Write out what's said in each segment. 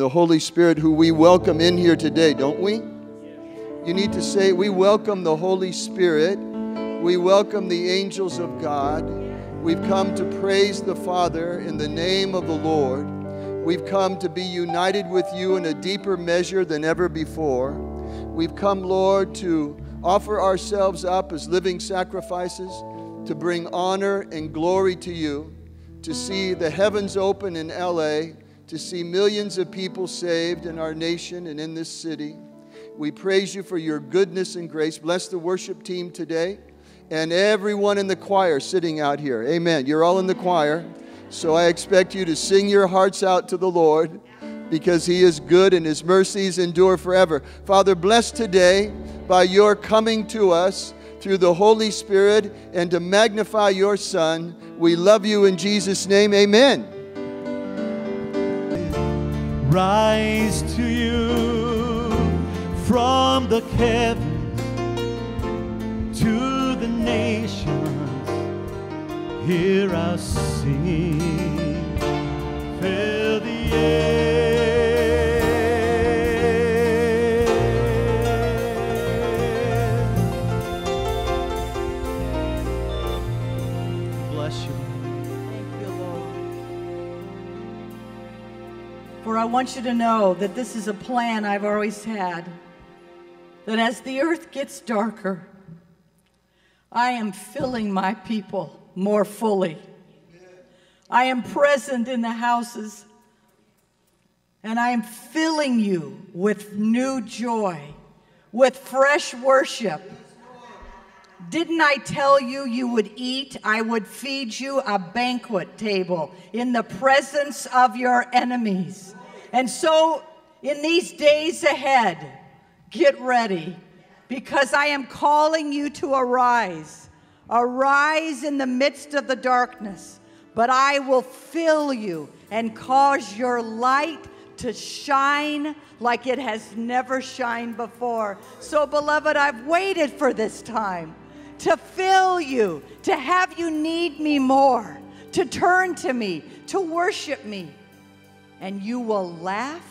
the Holy Spirit, who we welcome in here today, don't we? You need to say, We welcome the Holy Spirit. We welcome the angels of God. We've come to praise the Father in the name of the Lord. We've come to be united with you in a deeper measure than ever before. We've come, Lord, to offer ourselves up as living sacrifices, to bring honor and glory to you, to see the heavens open in LA, to see millions of people saved in our nation and in this city. We praise you for your goodness and grace. Bless the worship team today and everyone in the choir sitting out here. Amen. You're all in the choir. So I expect you to sing your hearts out to the Lord because he is good and his mercies endure forever. Father, bless today by your coming to us through the Holy Spirit and to magnify your Son. We love you in Jesus' name. Amen. Rise to you from the heavens to the nations. Hear us sing. Fill the air. For I want you to know that this is a plan I've always had. That as the earth gets darker, I am filling my people more fully. I am present in the houses, and I am filling you with new joy, with fresh worship. Didn't I tell you you would eat? I would feed you a banquet table in the presence of your enemies. And so, in these days ahead, get ready because I am calling you to arise. Arise in the midst of the darkness, but I will fill you and cause your light to shine like it has never shined before. So, beloved, I've waited for this time to fill you, to have you need me more, to turn to me, to worship me. And you will laugh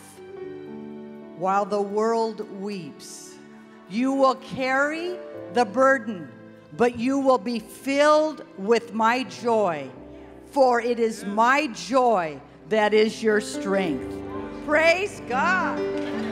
while the world weeps. You will carry the burden, but you will be filled with my joy, for it is my joy that is your strength. Praise God.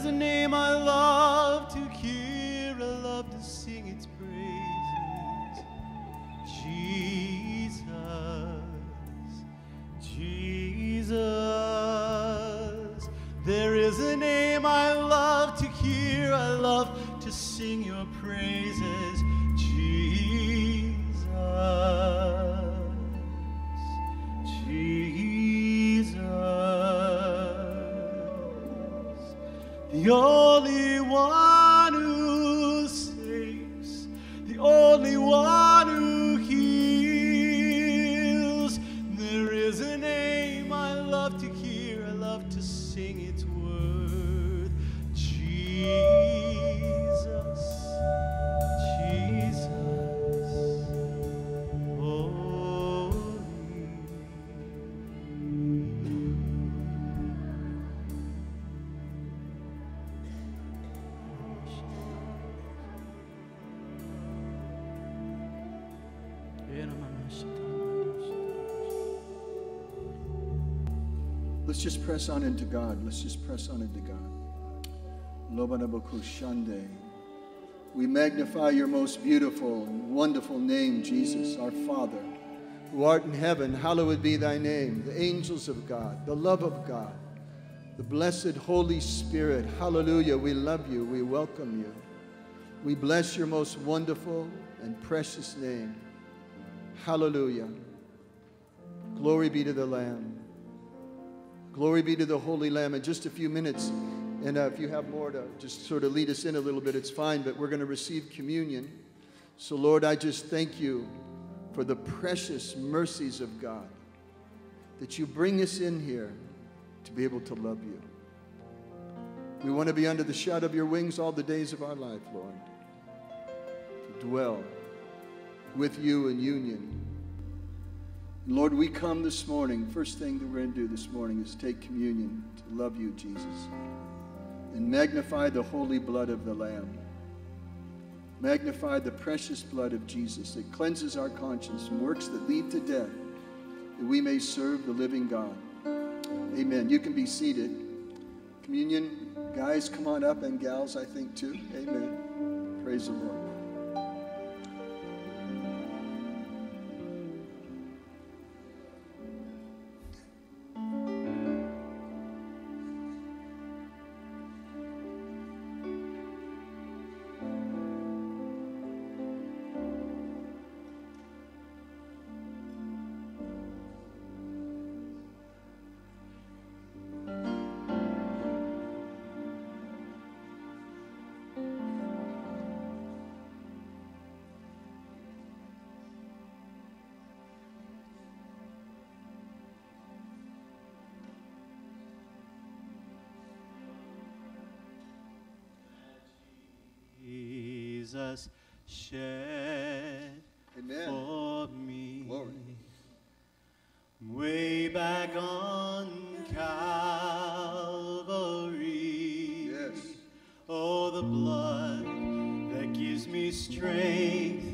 There's a name I love to hear, I love to sing its praises. Jesus, Jesus. There is a name I love to hear, I love to sing your praises. go. On into God. Let's just press on into God. We magnify your most beautiful and wonderful name, Jesus, our Father, who art in heaven. Hallowed be thy name. The angels of God, the love of God, the blessed Holy Spirit. Hallelujah. We love you. We welcome you. We bless your most wonderful and precious name. Hallelujah. Glory be to the Lamb. Glory be to the Holy Lamb. In just a few minutes, and uh, if you have more to just sort of lead us in a little bit, it's fine, but we're going to receive communion. So, Lord, I just thank you for the precious mercies of God that you bring us in here to be able to love you. We want to be under the shadow of your wings all the days of our life, Lord, to dwell with you in union. Lord, we come this morning. First thing that we're going to do this morning is take communion to love you, Jesus, and magnify the holy blood of the Lamb. Magnify the precious blood of Jesus that cleanses our conscience from works that lead to death, that we may serve the living God. Amen. You can be seated. Communion, guys, come on up, and gals, I think, too. Amen. Praise the Lord. Jesus shed Amen. for me. Glory. Way back on Calvary. Yes. Oh, the blood that gives me strength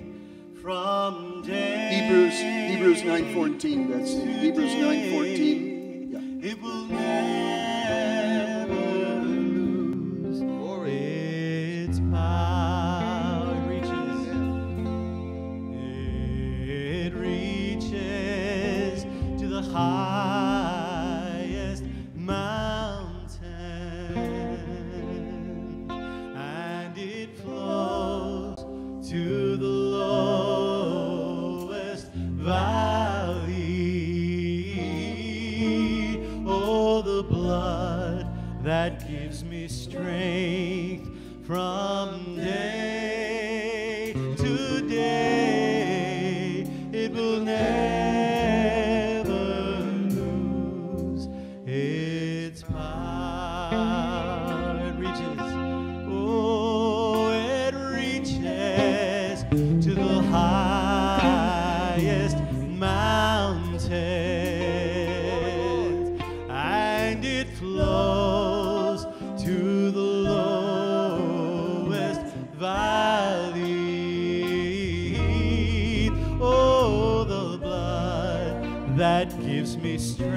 from day. Hebrews Hebrews 9:14 that's it. Hebrews 9:14 strength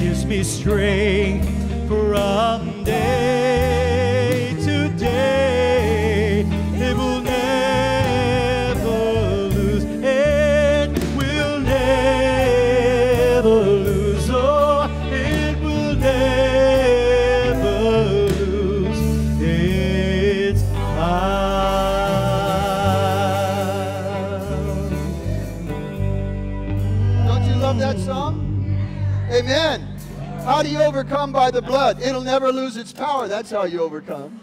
gives me strength from day overcome by the blood? It'll never lose its power. That's how you overcome.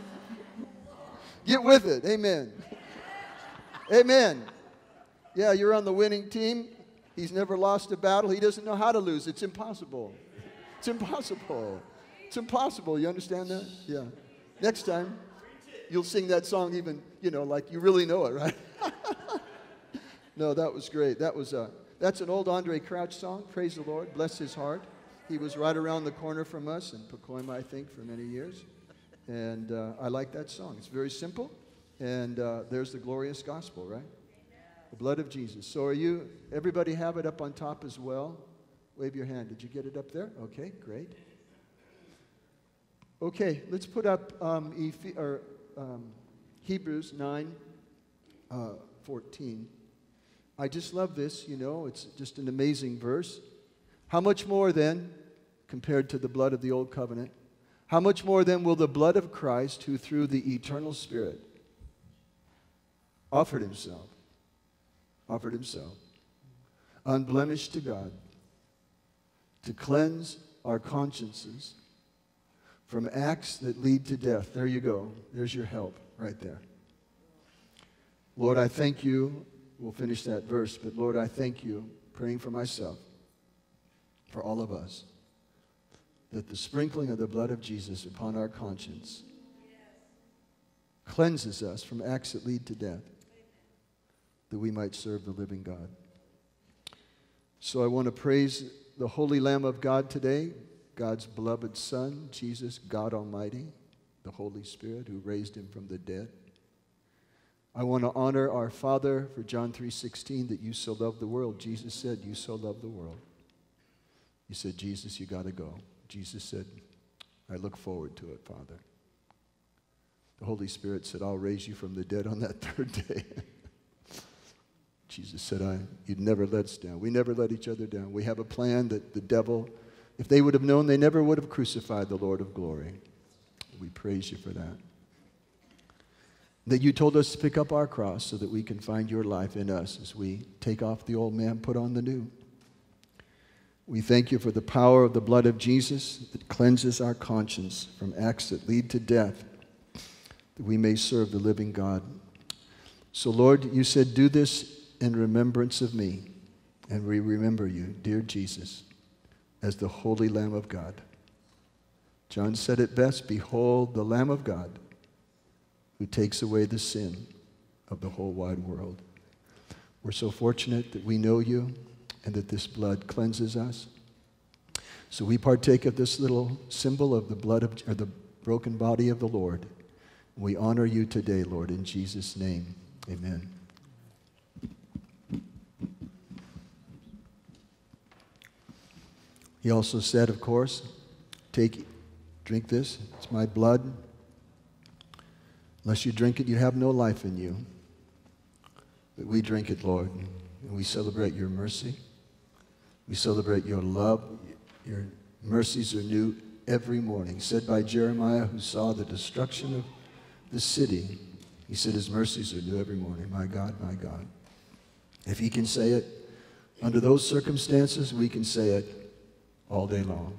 Get with it. Amen. Amen. Yeah, you're on the winning team. He's never lost a battle. He doesn't know how to lose. It's impossible. It's impossible. It's impossible. You understand that? Yeah. Next time, you'll sing that song even, you know, like you really know it, right? No, that was great. That was a, that's an old Andraé Crouch song. Praise the Lord. Bless his heart. He was right around the corner from us in Pacoima, I think, for many years. And uh, I like that song. It's very simple. And uh, there's the glorious gospel, right? The blood of Jesus. So are you, everybody have it up on top as well? Wave your hand. Did you get it up there? Okay, great. Okay, let's put up um, Eph- or, um, Hebrews 9 uh, 14. I just love this, you know, it's just an amazing verse. How much more then, compared to the blood of the old covenant, how much more then will the blood of Christ, who through the eternal Spirit offered himself, offered himself, unblemished to God, to cleanse our consciences from acts that lead to death. There you go. There's your help right there. Lord, I thank you. We'll finish that verse, but Lord, I thank you, praying for myself, for all of us, that the sprinkling of the blood of Jesus upon our conscience cleanses us from acts that lead to death, that we might serve the living God. So I want to praise the Holy Lamb of God today, God's beloved Son, Jesus, God Almighty, the Holy Spirit who raised him from the dead. I want to honor our Father for John 3:16 that you so loved the world. Jesus said, "You so love the world." You said, "Jesus, you got to go." Jesus said, "I look forward to it, Father." The Holy Spirit said, "I'll raise you from the dead on that third day." Jesus said, I, You'd never let us down. We never let each other down. We have a plan that the devil, if they would have known, they never would have crucified the Lord of glory. We praise you for that. That you told us to pick up our cross so that we can find your life in us as we take off the old man, put on the new. We thank you for the power of the blood of Jesus that cleanses our conscience from acts that lead to death, that we may serve the living God. So, Lord, you said, Do this in remembrance of me. And we remember you, dear Jesus, as the Holy Lamb of God. John said it best Behold, the Lamb of God who takes away the sin of the whole wide world. We're so fortunate that we know you and that this blood cleanses us. So we partake of this little symbol of the blood of, or the broken body of the Lord. We honor you today, Lord, in Jesus' name. Amen. He also said, of course, take, drink this. It's my blood. Unless you drink it, you have no life in you. But we drink it, Lord, and we celebrate your mercy. We celebrate your love. Your mercies are new every morning. Said by Jeremiah, who saw the destruction of the city, he said, His mercies are new every morning. My God, my God. If he can say it under those circumstances, we can say it all day long.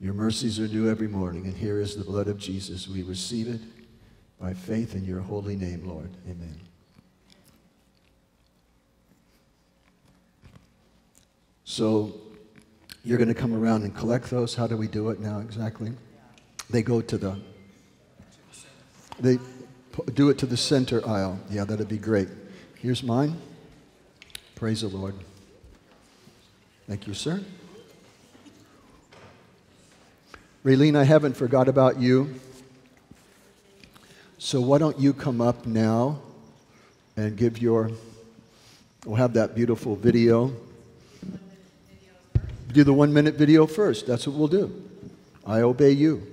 Your mercies are new every morning, and here is the blood of Jesus. We receive it by faith in your holy name, Lord. Amen. So you're going to come around and collect those. How do we do it now exactly? They go to the, they do it to the center aisle. Yeah, that'd be great. Here's mine. Praise the Lord. Thank you, sir. Raylene, I haven't forgot about you. So why don't you come up now and give your, we'll have that beautiful video. Do the one minute video first. That's what we'll do. I obey you.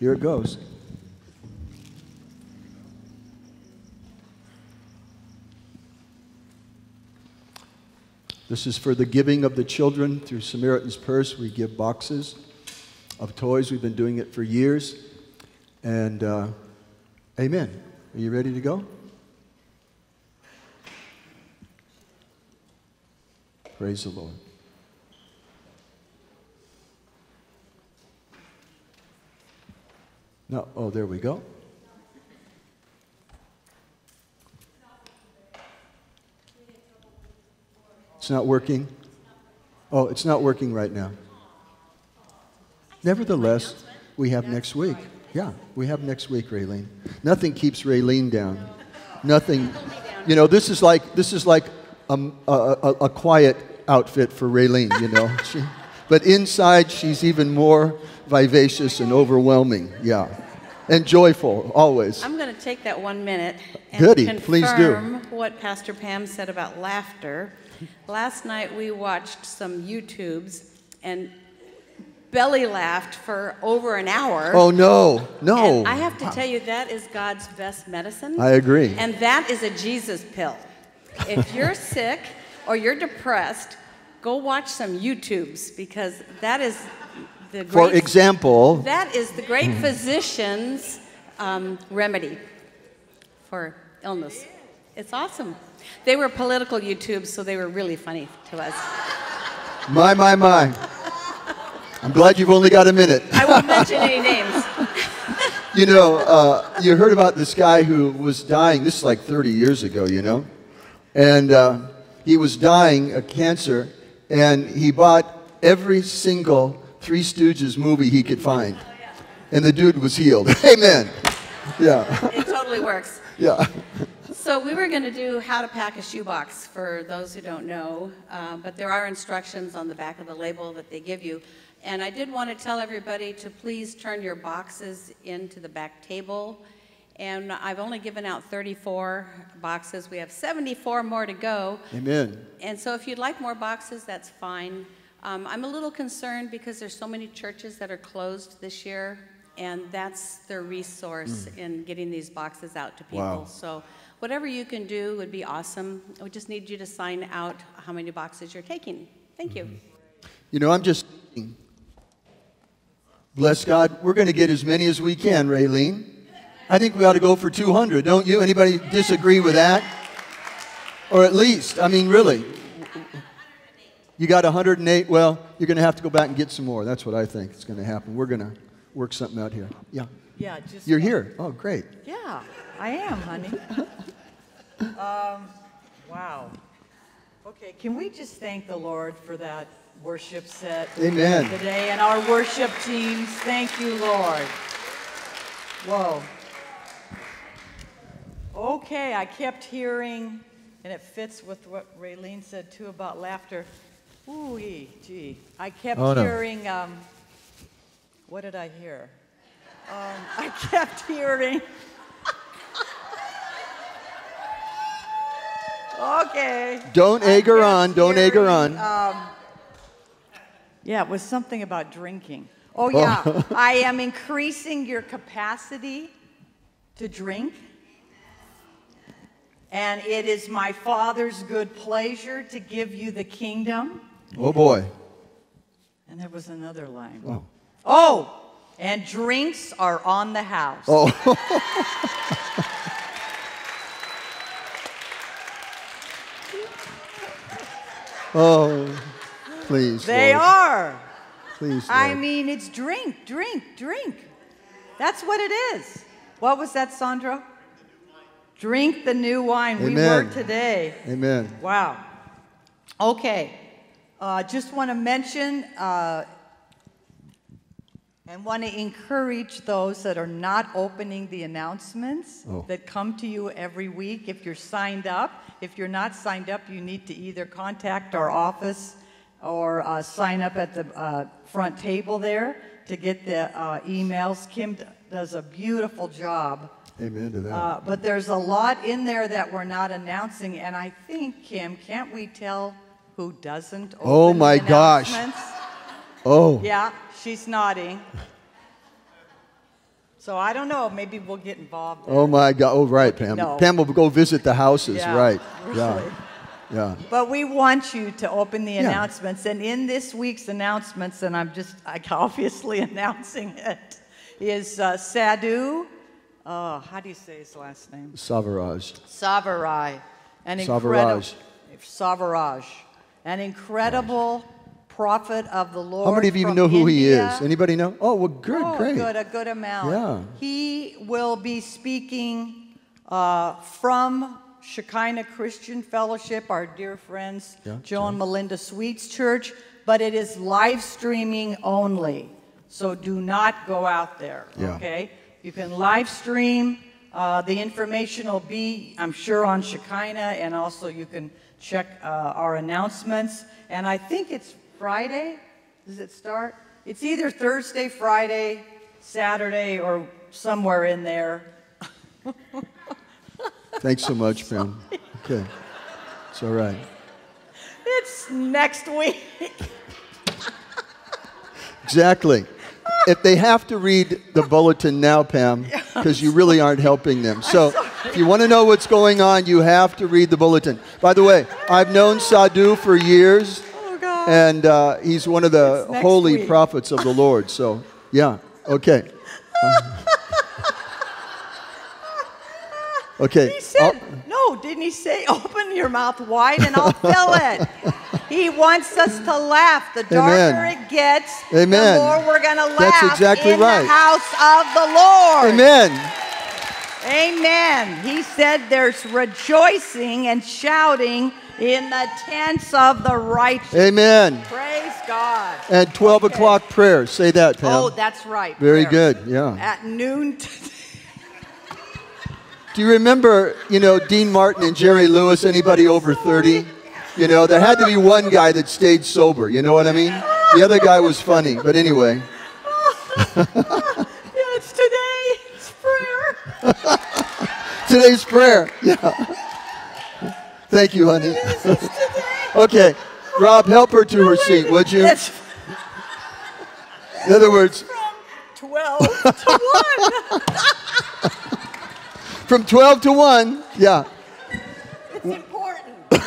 Here it goes. This is for the giving of the children through Samaritan's Purse. We give boxes of toys. We've been doing it for years. And uh, amen. Are you ready to go? Praise the Lord. No, oh, there we go. It's not working. Oh, it's not working right now. Nevertheless, we have next week. Yeah, we have next week, Raylene. Nothing keeps Raylene down. Nothing. You know, this is like this is like a, a, a quiet outfit for Raylene. You know, she, but inside she's even more vivacious and overwhelming. Yeah, and joyful always. I'm going to take that one minute and Goody, confirm please do. what Pastor Pam said about laughter. Last night we watched some YouTubes and belly laughed for over an hour. Oh no, no. And I have to tell you, that is God's best medicine. I agree. And that is a Jesus pill. If you're sick or you're depressed, go watch some YouTubes because that is the For example, that is the great physician's um, remedy for illness. It's awesome. They were political YouTubes, so they were really funny to us. my my my. I'm glad you've only got a minute. I won't mention any names. You know, uh, you heard about this guy who was dying. This is like 30 years ago, you know, and uh, he was dying of cancer, and he bought every single Three Stooges movie he could find, and the dude was healed. Amen. Yeah, It totally works. yeah. So we were going to do how to pack a shoebox for those who don't know, uh, but there are instructions on the back of the label that they give you. And I did want to tell everybody to please turn your boxes into the back table. And I've only given out 34 boxes. We have 74 more to go. Amen. And so if you'd like more boxes, that's fine. Um, I'm a little concerned because there's so many churches that are closed this year, and that's their resource in getting these boxes out to people. Wow. So whatever you can do would be awesome. We just need you to sign out how many boxes you're taking. Thank you. You know, I'm just bless God, we're going to get as many as we can, Raylene. I think we ought to go for 200, don't you? Anybody disagree with that? Or at least, I mean, really. You got 108. Well, you're going to have to go back and get some more. That's what I think is going to happen. We're going to work something out here. Yeah. Yeah, just. You're here. Oh, great. Yeah, I am, honey. um, wow. Okay, can we just thank the Lord for that worship set Amen. today and our worship teams? Thank you, Lord. Whoa. Okay, I kept hearing, and it fits with what Raylene said too about laughter. Ooh, gee. I kept Oh, no. hearing, um, what did I hear? Um, I kept hearing. okay. Don't egg her on. Don't egg her on. Um, yeah, it was something about drinking. Oh, yeah. I am increasing your capacity to drink. And it is my Father's good pleasure to give you the kingdom. Oh, boy. And there was another line. Oh. Oh, and drinks are on the house. Oh. oh, please. they Lord. are. Please. I mean, it's drink, drink, drink. That's what it is. What was that, Sandra? Drink the new wine. We Amen. were today. Amen. Wow. Okay. Uh, just want to mention uh, and want to encourage those that are not opening the announcements Oh. that come to you every week. If you're signed up, if you're not signed up, you need to either contact our office or uh, sign up at the uh, front table there to get the uh, emails. Kim does a beautiful job. Amen to that. Uh, but there's a lot in there that we're not announcing, and I think, Kim, can't we tell who doesn't open Oh, my gosh. Oh, Yeah, she's nodding. So I don't know. Maybe we'll get involved. oh my God. Oh, right, Pam. No. Pam will go visit the houses, Yeah, right? really. Yeah. Yeah. But we want you to open the Yeah. announcements. And in this week's announcements, and I'm just like obviously announcing it, is uh, Sadhu. Uh, how do you say his last name? Savaraj. Savaraj. An incredible. Savaraj. Savaraj. An incredible prophet of the Lord. How many of you even know who he is? Anybody know? Oh, well, good, oh, great. good, a good amount. Yeah. He will be speaking uh, from Shekinah Christian Fellowship, our dear friends Yeah, Joe and Melinda Sweets Church, but it is live streaming only. So do not go out there, Yeah. okay? You can live stream. Uh, the information will be, I'm sure, on Shekinah, and also you can check uh, our announcements. And I think it's Friday. Does it start? It's either Thursday, Friday, Saturday, or somewhere in there. Thanks so much, Pam. Okay. It's all right. It's next week. Exactly. If they have to read the bulletin now, Pam, because you really aren't helping them. So if you want to know what's going on, you have to read the bulletin. By the way, I've known Sadhu for years, Oh, God. and uh, he's one of the holy week. prophets of the Lord. So, yeah, okay. okay. He said, I'll- no, didn't he say, open your mouth wide and I'll fill it? He wants us to laugh. The darker Amen. it gets, Amen. the more we're going to laugh That's exactly in right. the house of the Lord. Amen. Amen. He said there's rejoicing and shouting in the tents of the righteous. Amen. Praise God. And 12 Okay. o'clock prayer. Say that, Pam. Oh, that's right. Very prayer. good, yeah. At noon. today. Do you remember, you know, Dean Martin and Jerry Lewis? Anybody over 30? You know, there had to be one guy that stayed sober. You know what I mean? The other guy was funny. But anyway, yeah, it's today. It's prayer. today's prayer. Yeah. Thank you, honey. okay. Rob, help her to her seat, would you? In other words, from 12 to 1. from 12 to 1. Yeah. It's important. no,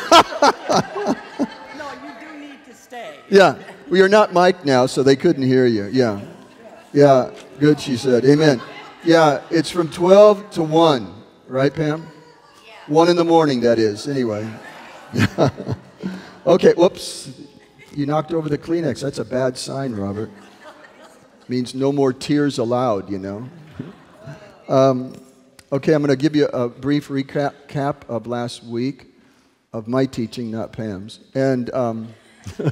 you do need to stay. Yeah. We are not mic'd now, so they couldn't hear you. Yeah. Yeah. Good, she said. Amen. Yeah, it's from 12 to 1. Right, Pam? 1 in the morning, that is. Anyway. okay, whoops. You knocked over the Kleenex. That's a bad sign, Robert. Means no more tears allowed, you know. Um, okay, I'm going to give you a brief recap cap of last week of my teaching, not Pam's. And. Um,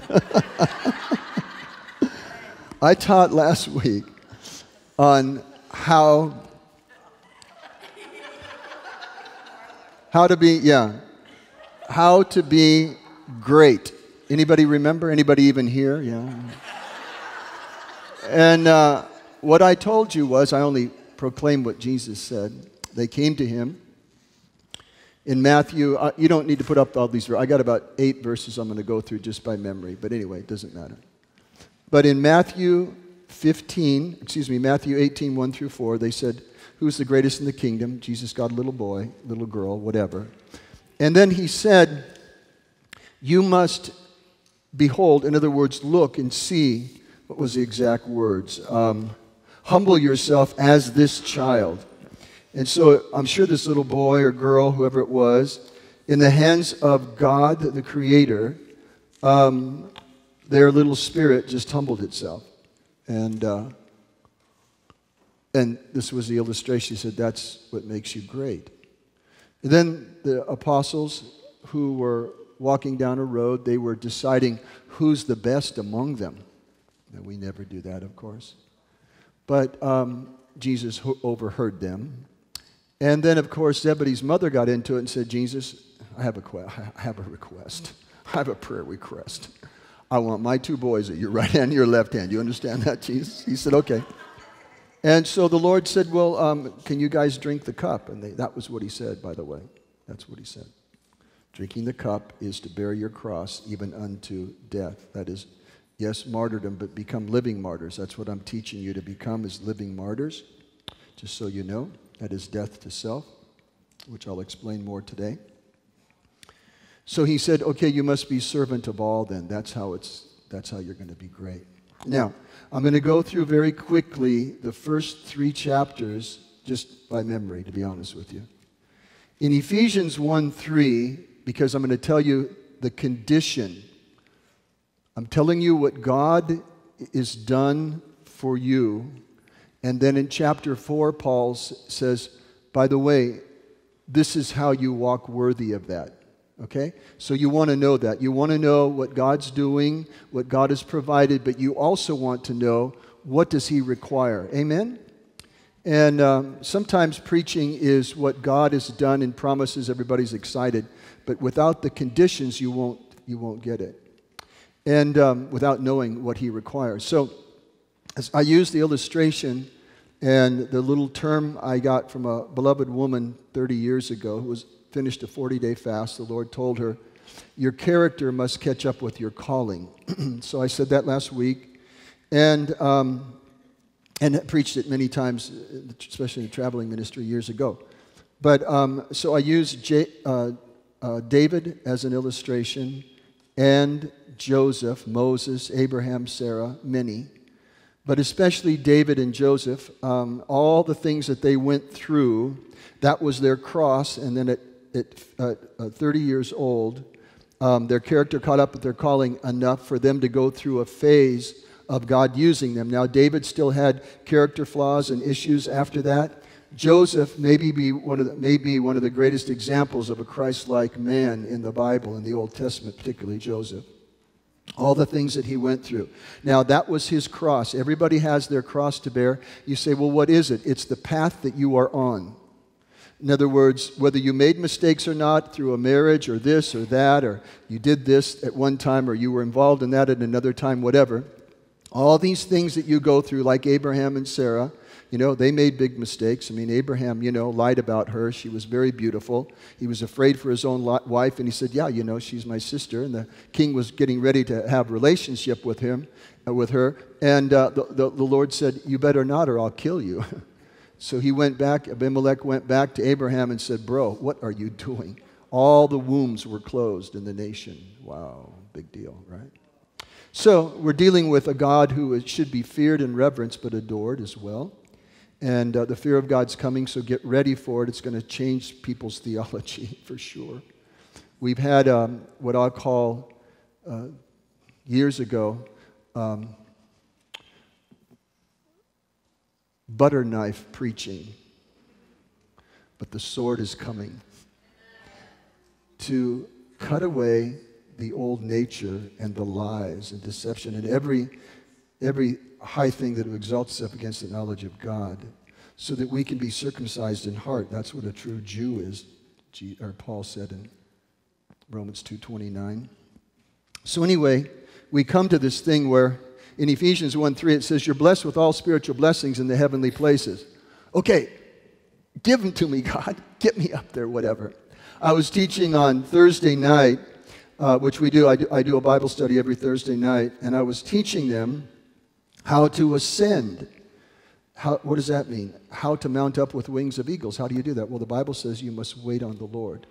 I taught last week on how how to be yeah how to be great. Anybody remember? Anybody even here? Yeah. And uh, what I told you was I only proclaimed what Jesus said. They came to him in Matthew, uh, you don't need to put up all these. I got about eight verses I'm going to go through just by memory, but anyway, it doesn't matter. But in Matthew 15, excuse me, Matthew 18, 1 through 4, they said, Who's the greatest in the kingdom? Jesus got a little boy, little girl, whatever. And then he said, You must behold, in other words, look and see. What was the exact words? Um, Humble yourself as this child. And so I'm sure this little boy or girl, whoever it was, in the hands of God, the Creator, um, their little spirit just humbled itself. And, uh, and this was the illustration. He said, That's what makes you great. And then the apostles who were walking down a road, they were deciding who's the best among them. Now, we never do that, of course. But um, Jesus overheard them. And then, of course, Zebedee's mother got into it and said, Jesus, I have a, que- I have a request. I have a prayer request. I want my two boys at your right hand and your left hand. You understand that, Jesus? He said, okay. And so the Lord said, Well, um, can you guys drink the cup? And they, that was what he said, by the way. That's what he said. Drinking the cup is to bear your cross even unto death. That is, Yes, martyrdom, but become living martyrs. That's what I'm teaching you to become is living martyrs. Just so you know, that is death to self, which I'll explain more today. So he said, "Okay, you must be servant of all then. That's how it's that's how you're going to be great." Now, I'm going to go through very quickly the first 3 chapters just by memory to be honest with you. In Ephesians 1 3, because I'm going to tell you the condition, I'm telling you what God is done for you. And then in chapter 4, Paul says, by the way, this is how you walk worthy of that. Okay? So you want to know that. You want to know what God's doing, what God has provided, but you also want to know what does he require. Amen? And um, sometimes preaching is what God has done and promises, everybody's excited. But without the conditions, you won't, you won't get it. And um, without knowing what He requires. So as I use the illustration and the little term I got from a beloved woman 30 years ago who was finished a 40 day fast. The Lord told her, Your character must catch up with your calling. so I said that last week. And um, and preached it many times, especially in traveling ministry years ago. But um, so I used J, uh, uh, David as an illustration, and Joseph, Moses, Abraham, Sarah, many, but especially David and Joseph. Um, all the things that they went through, that was their cross, and then at, at uh, uh, 30 years old, um, their character caught up with their calling enough for them to go through a phase of God using them. Now, David still had character flaws and issues after that. Joseph maybe be one of the, may be one of the greatest examples of a Christ-like man in the Bible, in the Old Testament, particularly Joseph. All the things that he went through. Now, that was his cross. Everybody has their cross to bear. You say, well, what is it? It's the path that you are on. In other words, whether you made mistakes or not through a marriage or this or that, or you did this at one time or you were involved in that at another time, whatever, all these things that you go through, like Abraham and Sarah, you know, they made big mistakes. I mean, Abraham, you know, lied about her. She was very beautiful. He was afraid for his own wife, and he said, "Yeah, you know, she's my sister." And the king was getting ready to have relationship with him, uh, with her, and uh, the, the, the Lord said, "You better not, or I'll kill you." so he went back. Abimelech went back to Abraham and said, "Bro, what are you doing?" All the wombs were closed in the nation. Wow, big deal, right? So we're dealing with a God who should be feared and reverenced, but adored as well. And uh, the fear of God's coming, so get ready for it. It's going to change people's theology for sure. We've had um, what I'll call uh, years ago um, butter knife preaching, but the sword is coming to cut away the old nature and the lies and deception and every, every high thing that exalts itself against the knowledge of God so that we can be circumcised in heart. That's what a true Jew is, or Paul said in Romans 2.29. So anyway, we come to this thing where in Ephesians 1 3 it says, You're blessed with all spiritual blessings in the heavenly places. Okay, give them to me, God. Get me up there, whatever. I was teaching on Thursday night, uh, which we do I, do. I do a Bible study every Thursday night, and I was teaching them how to ascend. How, what does that mean? How to mount up with wings of eagles. How do you do that? Well, the Bible says you must wait on the Lord.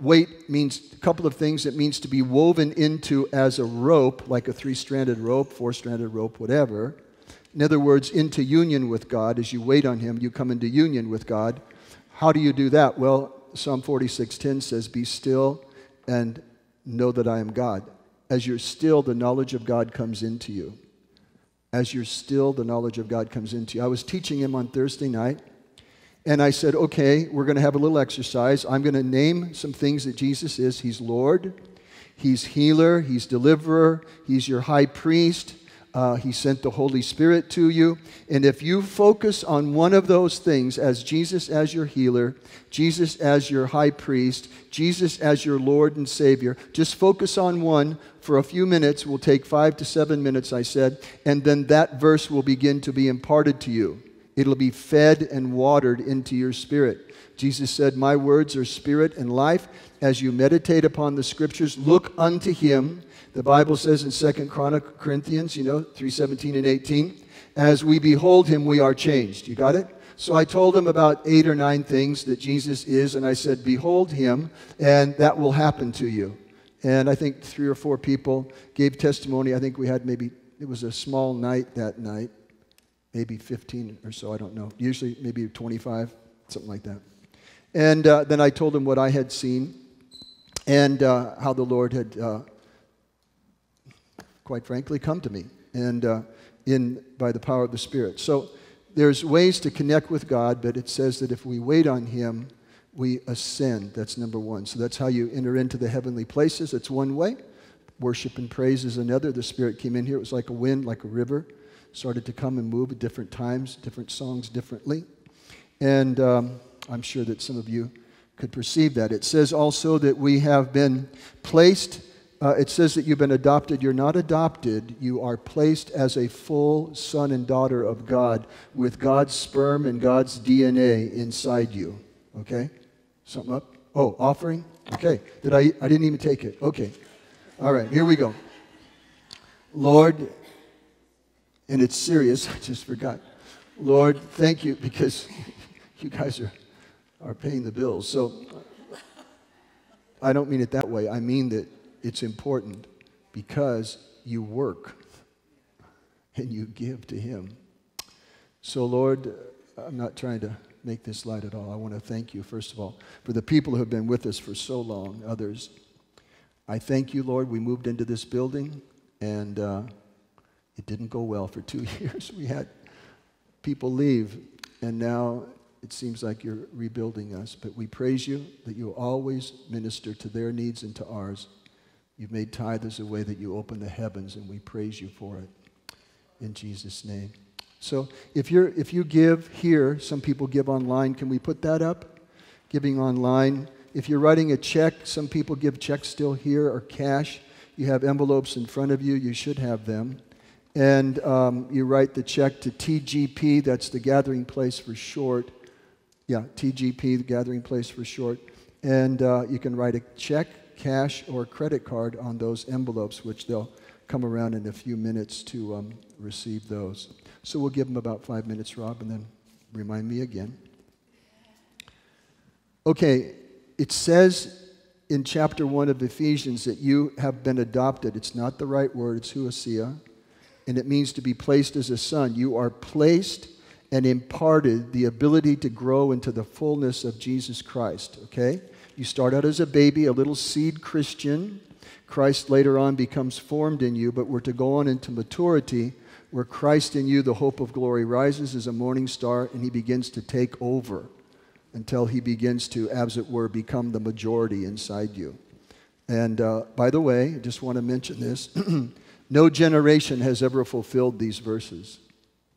Wait means a couple of things. It means to be woven into as a rope, like a three stranded rope, four stranded rope, whatever. In other words, into union with God. As you wait on Him, you come into union with God. How do you do that? Well, Psalm 46:10 says, Be still and know that I am God. As you're still, the knowledge of God comes into you. As you're still, the knowledge of God comes into you. I was teaching him on Thursday night, and I said, okay, we're going to have a little exercise. I'm going to name some things that Jesus is. He's Lord, He's healer, He's deliverer, He's your high priest. Uh, he sent the Holy Spirit to you. And if you focus on one of those things as Jesus as your healer, Jesus as your high priest, Jesus as your Lord and Savior, just focus on one for a few minutes. We'll take five to seven minutes, I said, and then that verse will begin to be imparted to you. It'll be fed and watered into your spirit. Jesus said, My words are spirit and life. As you meditate upon the scriptures, look unto him. The Bible says in Second Corinthians, you know, 317 and 18, as we behold him, we are changed. You got it? So I told him about eight or nine things that Jesus is, and I said, Behold him, and that will happen to you. And I think three or four people gave testimony. I think we had maybe, it was a small night that night, maybe 15 or so, I don't know. Usually maybe 25, something like that. And uh, then I told him what I had seen and uh, how the Lord had, uh, quite frankly, come to me and uh, in by the power of the Spirit. So there's ways to connect with God, but it says that if we wait on Him, we ascend. That's number one. So that's how you enter into the heavenly places. That's one way. Worship and praise is another. The Spirit came in here. It was like a wind, like a river, started to come and move at different times, different songs differently. And um, I'm sure that some of you could perceive that. It says also that we have been placed, uh, it says that you've been adopted. You're not adopted, you are placed as a full son and daughter of God with God's sperm and God's DNA inside you. Okay? Something up? Oh, offering? Okay. Did I? I didn't even take it. Okay. All right, here we go. Lord, and it's serious, I just forgot. Lord, thank you because you guys are, are paying the bills. So I don't mean it that way. I mean that it's important because you work and you give to Him. So, Lord, I'm not trying to make this light at all. I want to thank you, first of all, for the people who have been with us for so long, others. I thank you, Lord. We moved into this building and uh, it didn't go well for two years. We had people leave, and now it seems like you're rebuilding us. But we praise you that you always minister to their needs and to ours. You've made tithers a way that you open the heavens, and we praise you for it. In Jesus' name. So if, you're, if you give here, some people give online. Can we put that up? Giving online. If you're writing a check, some people give checks still here or cash. You have envelopes in front of you. You should have them. And um, you write the check to TGP, that's the gathering place for short. Yeah, TGP, the gathering place for short. And uh, you can write a check, cash, or credit card on those envelopes, which they'll come around in a few minutes to um, receive those. So we'll give them about five minutes, Rob, and then remind me again. Okay, it says in chapter 1 of Ephesians that you have been adopted. It's not the right word, it's huasia, and it means to be placed as a son. You are placed and imparted the ability to grow into the fullness of Jesus Christ, okay? You start out as a baby, a little seed Christian. Christ later on becomes formed in you, but we're to go on into maturity where Christ in you, the hope of glory, rises as a morning star and he begins to take over until he begins to, as it were, become the majority inside you. And uh, by the way, I just want to mention this no generation has ever fulfilled these verses.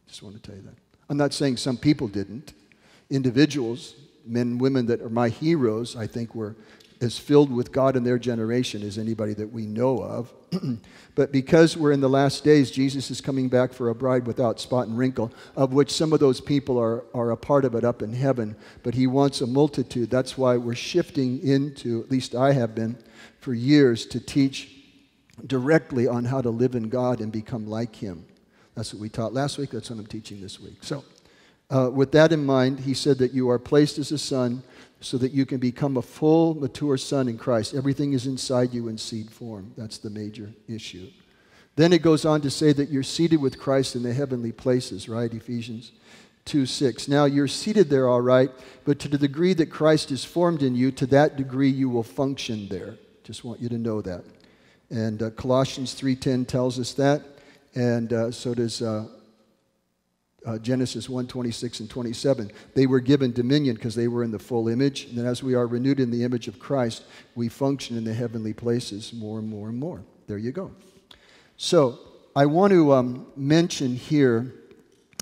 Just want to tell you that. I'm not saying some people didn't. Individuals, men women that are my heroes, I think were as filled with God in their generation as anybody that we know of. but because we're in the last days, Jesus is coming back for a bride without spot and wrinkle, of which some of those people are, are a part of it up in heaven. But he wants a multitude. That's why we're shifting into, at least I have been for years, to teach directly on how to live in God and become like him. That's what we taught last week. That's what I'm teaching this week. So, uh, with that in mind, he said that you are placed as a son so that you can become a full, mature son in Christ. Everything is inside you in seed form. That's the major issue. Then it goes on to say that you're seated with Christ in the heavenly places, right? Ephesians 2 6. Now you're seated there, all right, but to the degree that Christ is formed in you, to that degree you will function there. Just want you to know that. And uh, Colossians 3.10 tells us that, and uh, so does uh, uh, Genesis 1 26 and 27. They were given dominion because they were in the full image. And as we are renewed in the image of Christ, we function in the heavenly places more and more and more. There you go. So I want to um, mention here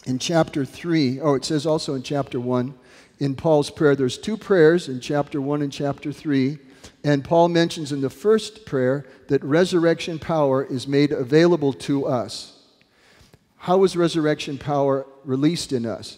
in chapter 3, oh, it says also in chapter 1, in Paul's prayer, there's two prayers in chapter 1 and chapter 3. And Paul mentions in the first prayer that resurrection power is made available to us. How is resurrection power released in us?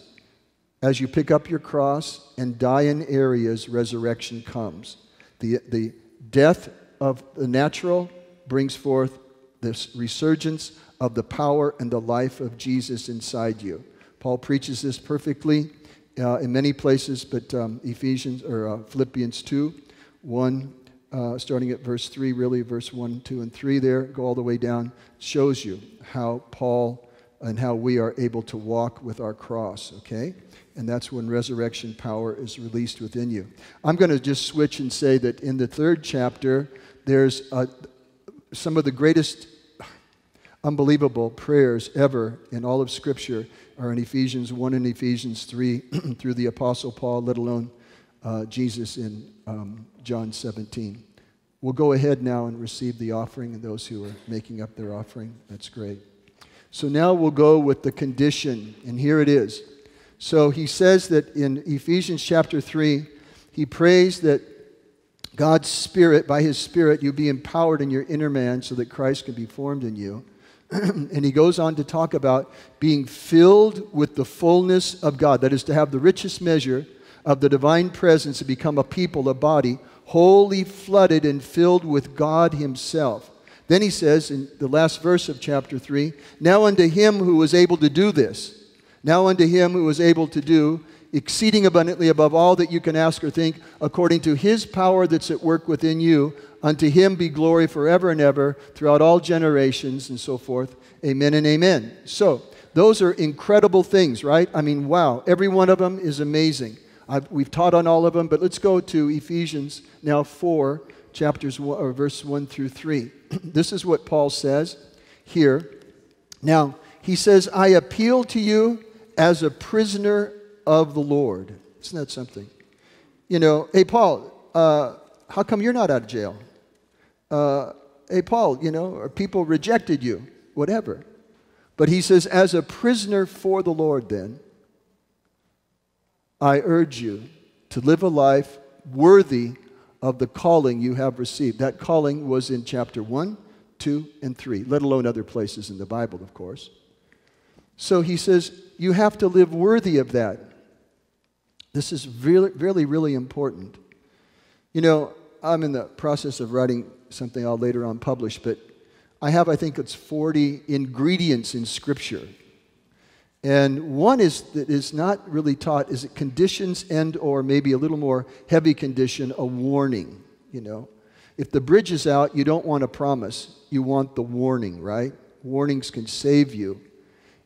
as you pick up your cross and die in areas, resurrection comes. The, the death of the natural brings forth this resurgence of the power and the life of Jesus inside you. Paul preaches this perfectly uh, in many places, but um, Ephesians or uh, Philippians 2, 1, uh, starting at verse 3, really, verse 1, 2, and 3 there, go all the way down, shows you how Paul and how we are able to walk with our cross, okay? And that's when resurrection power is released within you. I'm going to just switch and say that in the third chapter, there's uh, some of the greatest unbelievable prayers ever in all of Scripture are in Ephesians 1 and Ephesians 3 through the Apostle Paul, let alone uh, Jesus in um, John 17. We'll go ahead now and receive the offering and those who are making up their offering. That's great. So now we'll go with the condition, and here it is. So he says that in Ephesians chapter 3, he prays that God's Spirit, by His Spirit, you be empowered in your inner man so that Christ can be formed in you. and he goes on to talk about being filled with the fullness of God. That is to have the richest measure of the divine presence to become a people, a body, wholly flooded and filled with God Himself. Then he says in the last verse of chapter 3 Now unto Him who was able to do this, now unto Him who was able to do exceeding abundantly above all that you can ask or think, according to His power that's at work within you, Unto him be glory forever and ever, throughout all generations, and so forth. Amen and amen. So, those are incredible things, right? I mean, wow. Every one of them is amazing. I've, we've taught on all of them, but let's go to Ephesians now 4, chapters one, or verse 1 through 3. this is what Paul says here. Now, he says, I appeal to you as a prisoner of the Lord. Isn't that something? You know, hey, Paul, uh, how come you're not out of jail? uh, hey, Paul, you know, people rejected you, whatever. But he says, as a prisoner for the Lord, then, I urge you to live a life worthy of the calling you have received. That calling was in chapter 1, 2, and 3, let alone other places in the Bible, of course. So he says, you have to live worthy of that. This is really, really, really important. You know, I'm in the process of writing something I'll later on publish, but I have, I think it's 40 ingredients in Scripture. And one is that is not really taught is it conditions and or maybe a little more heavy condition, a warning, you know. If the bridge is out, you don't want a promise. You want the warning, right? Warnings can save you.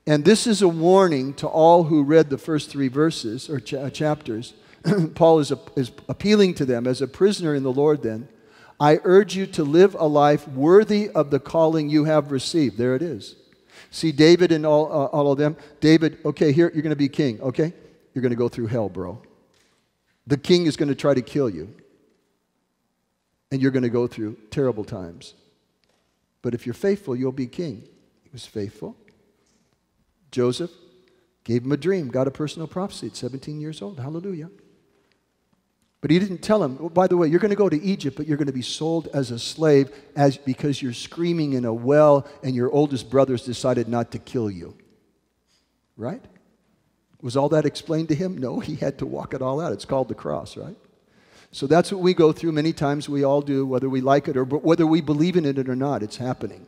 And this is a warning to all who read the first three verses or ch- chapters. Paul is, a, is appealing to them as a prisoner in the Lord then I urge you to live a life worthy of the calling you have received. There it is. See, David and all, uh, all of them. David, okay, here, you're going to be king, okay? You're going to go through hell, bro. The king is going to try to kill you. And you're going to go through terrible times. But if you're faithful, you'll be king. He was faithful. Joseph gave him a dream, got a personal prophecy at 17 years old. Hallelujah. But he didn't tell him, oh, by the way, you're going to go to Egypt, but you're going to be sold as a slave as, because you're screaming in a well and your oldest brothers decided not to kill you. Right? Was all that explained to him? No, he had to walk it all out. It's called the cross, right? So that's what we go through many times. We all do, whether we like it or whether we believe in it or not. It's happening.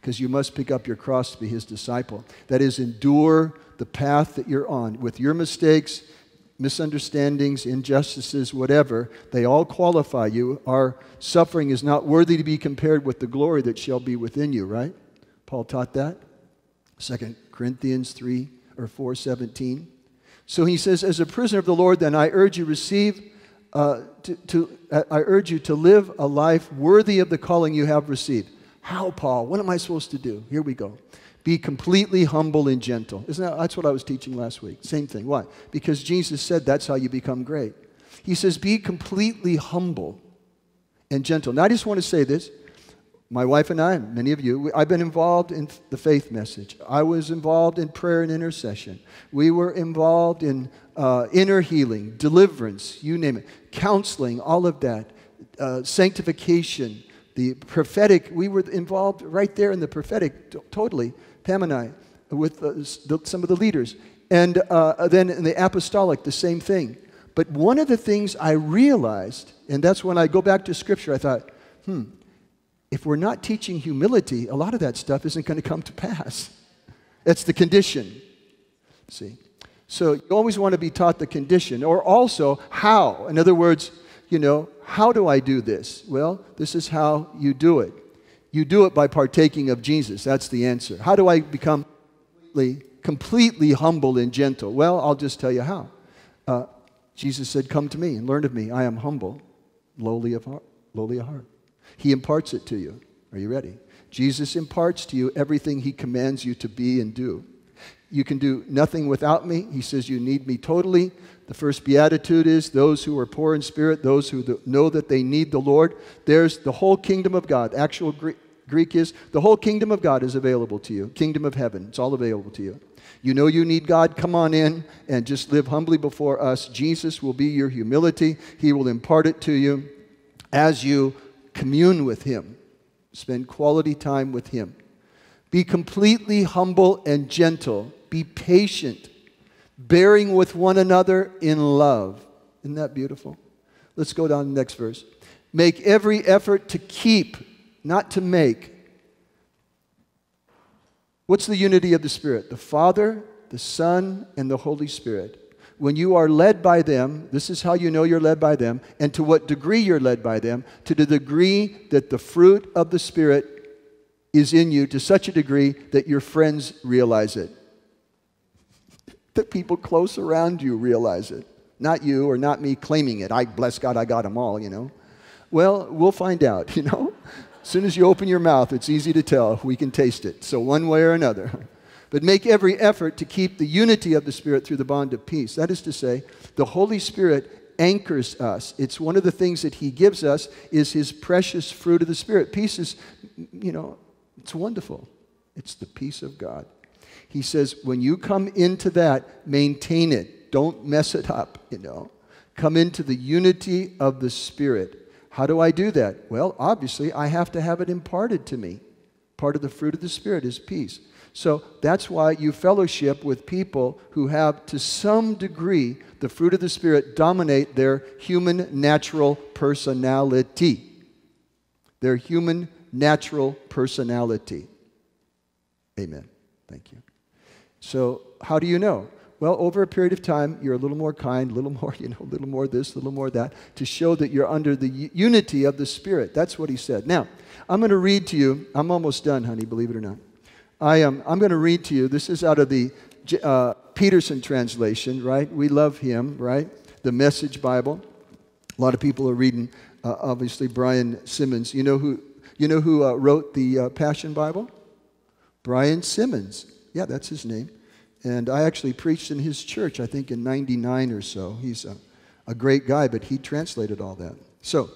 Because you must pick up your cross to be his disciple. That is, endure the path that you're on with your mistakes misunderstandings, injustices, whatever, they all qualify you. Our suffering is not worthy to be compared with the glory that shall be within you, right? Paul taught that. 2 Corinthians 3 or 4:17. So he says, as a prisoner of the Lord, then I urge you receive, uh, to, to uh, I urge you to live a life worthy of the calling you have received. How, Paul? What am I supposed to do? Here we go. Be completely humble and gentle. Isn't that, that's what I was teaching last week. Same thing. Why? Because Jesus said that's how you become great. He says, be completely humble and gentle. Now, I just want to say this. My wife and I, many of you, I've been involved in the faith message. I was involved in prayer and intercession. We were involved in uh, inner healing, deliverance, you name it, counseling, all of that, uh, sanctification, the prophetic. We were involved right there in the prophetic, t- totally. Pam and I, with uh, some of the leaders. And uh, then in the apostolic, the same thing. But one of the things I realized, and that's when I go back to scripture, I thought, hmm, if we're not teaching humility, a lot of that stuff isn't going to come to pass. That's the condition. See? So you always want to be taught the condition or also how. In other words, you know, how do I do this? Well, this is how you do it. You do it by partaking of Jesus. That's the answer. How do I become completely, completely humble and gentle? Well, I'll just tell you how. Uh, Jesus said, Come to me and learn of me. I am humble, lowly of heart. Lowly of heart. He imparts it to you. Are you ready? Jesus imparts to you everything he commands you to be and do. You can do nothing without me. He says you need me totally. The first beatitude is those who are poor in spirit, those who know that they need the Lord. There's the whole kingdom of God. Actual Greek is the whole kingdom of God is available to you. Kingdom of heaven, it's all available to you. You know you need God, come on in and just live humbly before us. Jesus will be your humility. He will impart it to you as you commune with Him. Spend quality time with Him. Be completely humble and gentle. Be patient, bearing with one another in love. Isn't that beautiful? Let's go down to the next verse. Make every effort to keep, not to make. What's the unity of the Spirit? The Father, the Son, and the Holy Spirit when you are led by them, this is how you know you're led by them, and to what degree you're led by them, to the degree that the fruit of the Spirit is in you to such a degree that your friends realize it. The people close around you realize it. Not you or not me claiming it. I bless God, I got them all, you know. Well, we'll find out, you know. As soon as you open your mouth, it's easy to tell. We can taste it. So, one way or another. but make every effort to keep the unity of the Spirit through the bond of peace. That is to say, the Holy Spirit anchors us. It's one of the things that He gives us is His precious fruit of the Spirit. Peace is, you know, it's wonderful. It's the peace of God. He says, when you come into that, maintain it. Don't mess it up, you know. Come into the unity of the Spirit. How do I do that? Well, obviously, I have to have it imparted to me. Part of the fruit of the Spirit is peace. So that's why you fellowship with people who have, to some degree, the fruit of the Spirit dominate their human natural personality. Their human natural personality. Amen. Thank you. So, how do you know? Well, over a period of time, you're a little more kind, a little more, you know, a little more this, a little more that, to show that you're under the unity of the Spirit. That's what he said. Now, I'm going to read to you. I'm almost done, honey, believe it or not. I am, I'm going to read to you. This is out of the uh, Peterson translation, right? We love him, right? The Message Bible. A lot of people are reading, uh, obviously, Brian Simmons. You know who, you know who uh, wrote the uh, Passion Bible? Brian Simmons. Yeah, that's his name. And I actually preached in his church, I think in 99 or so. He's a, a great guy, but he translated all that. So,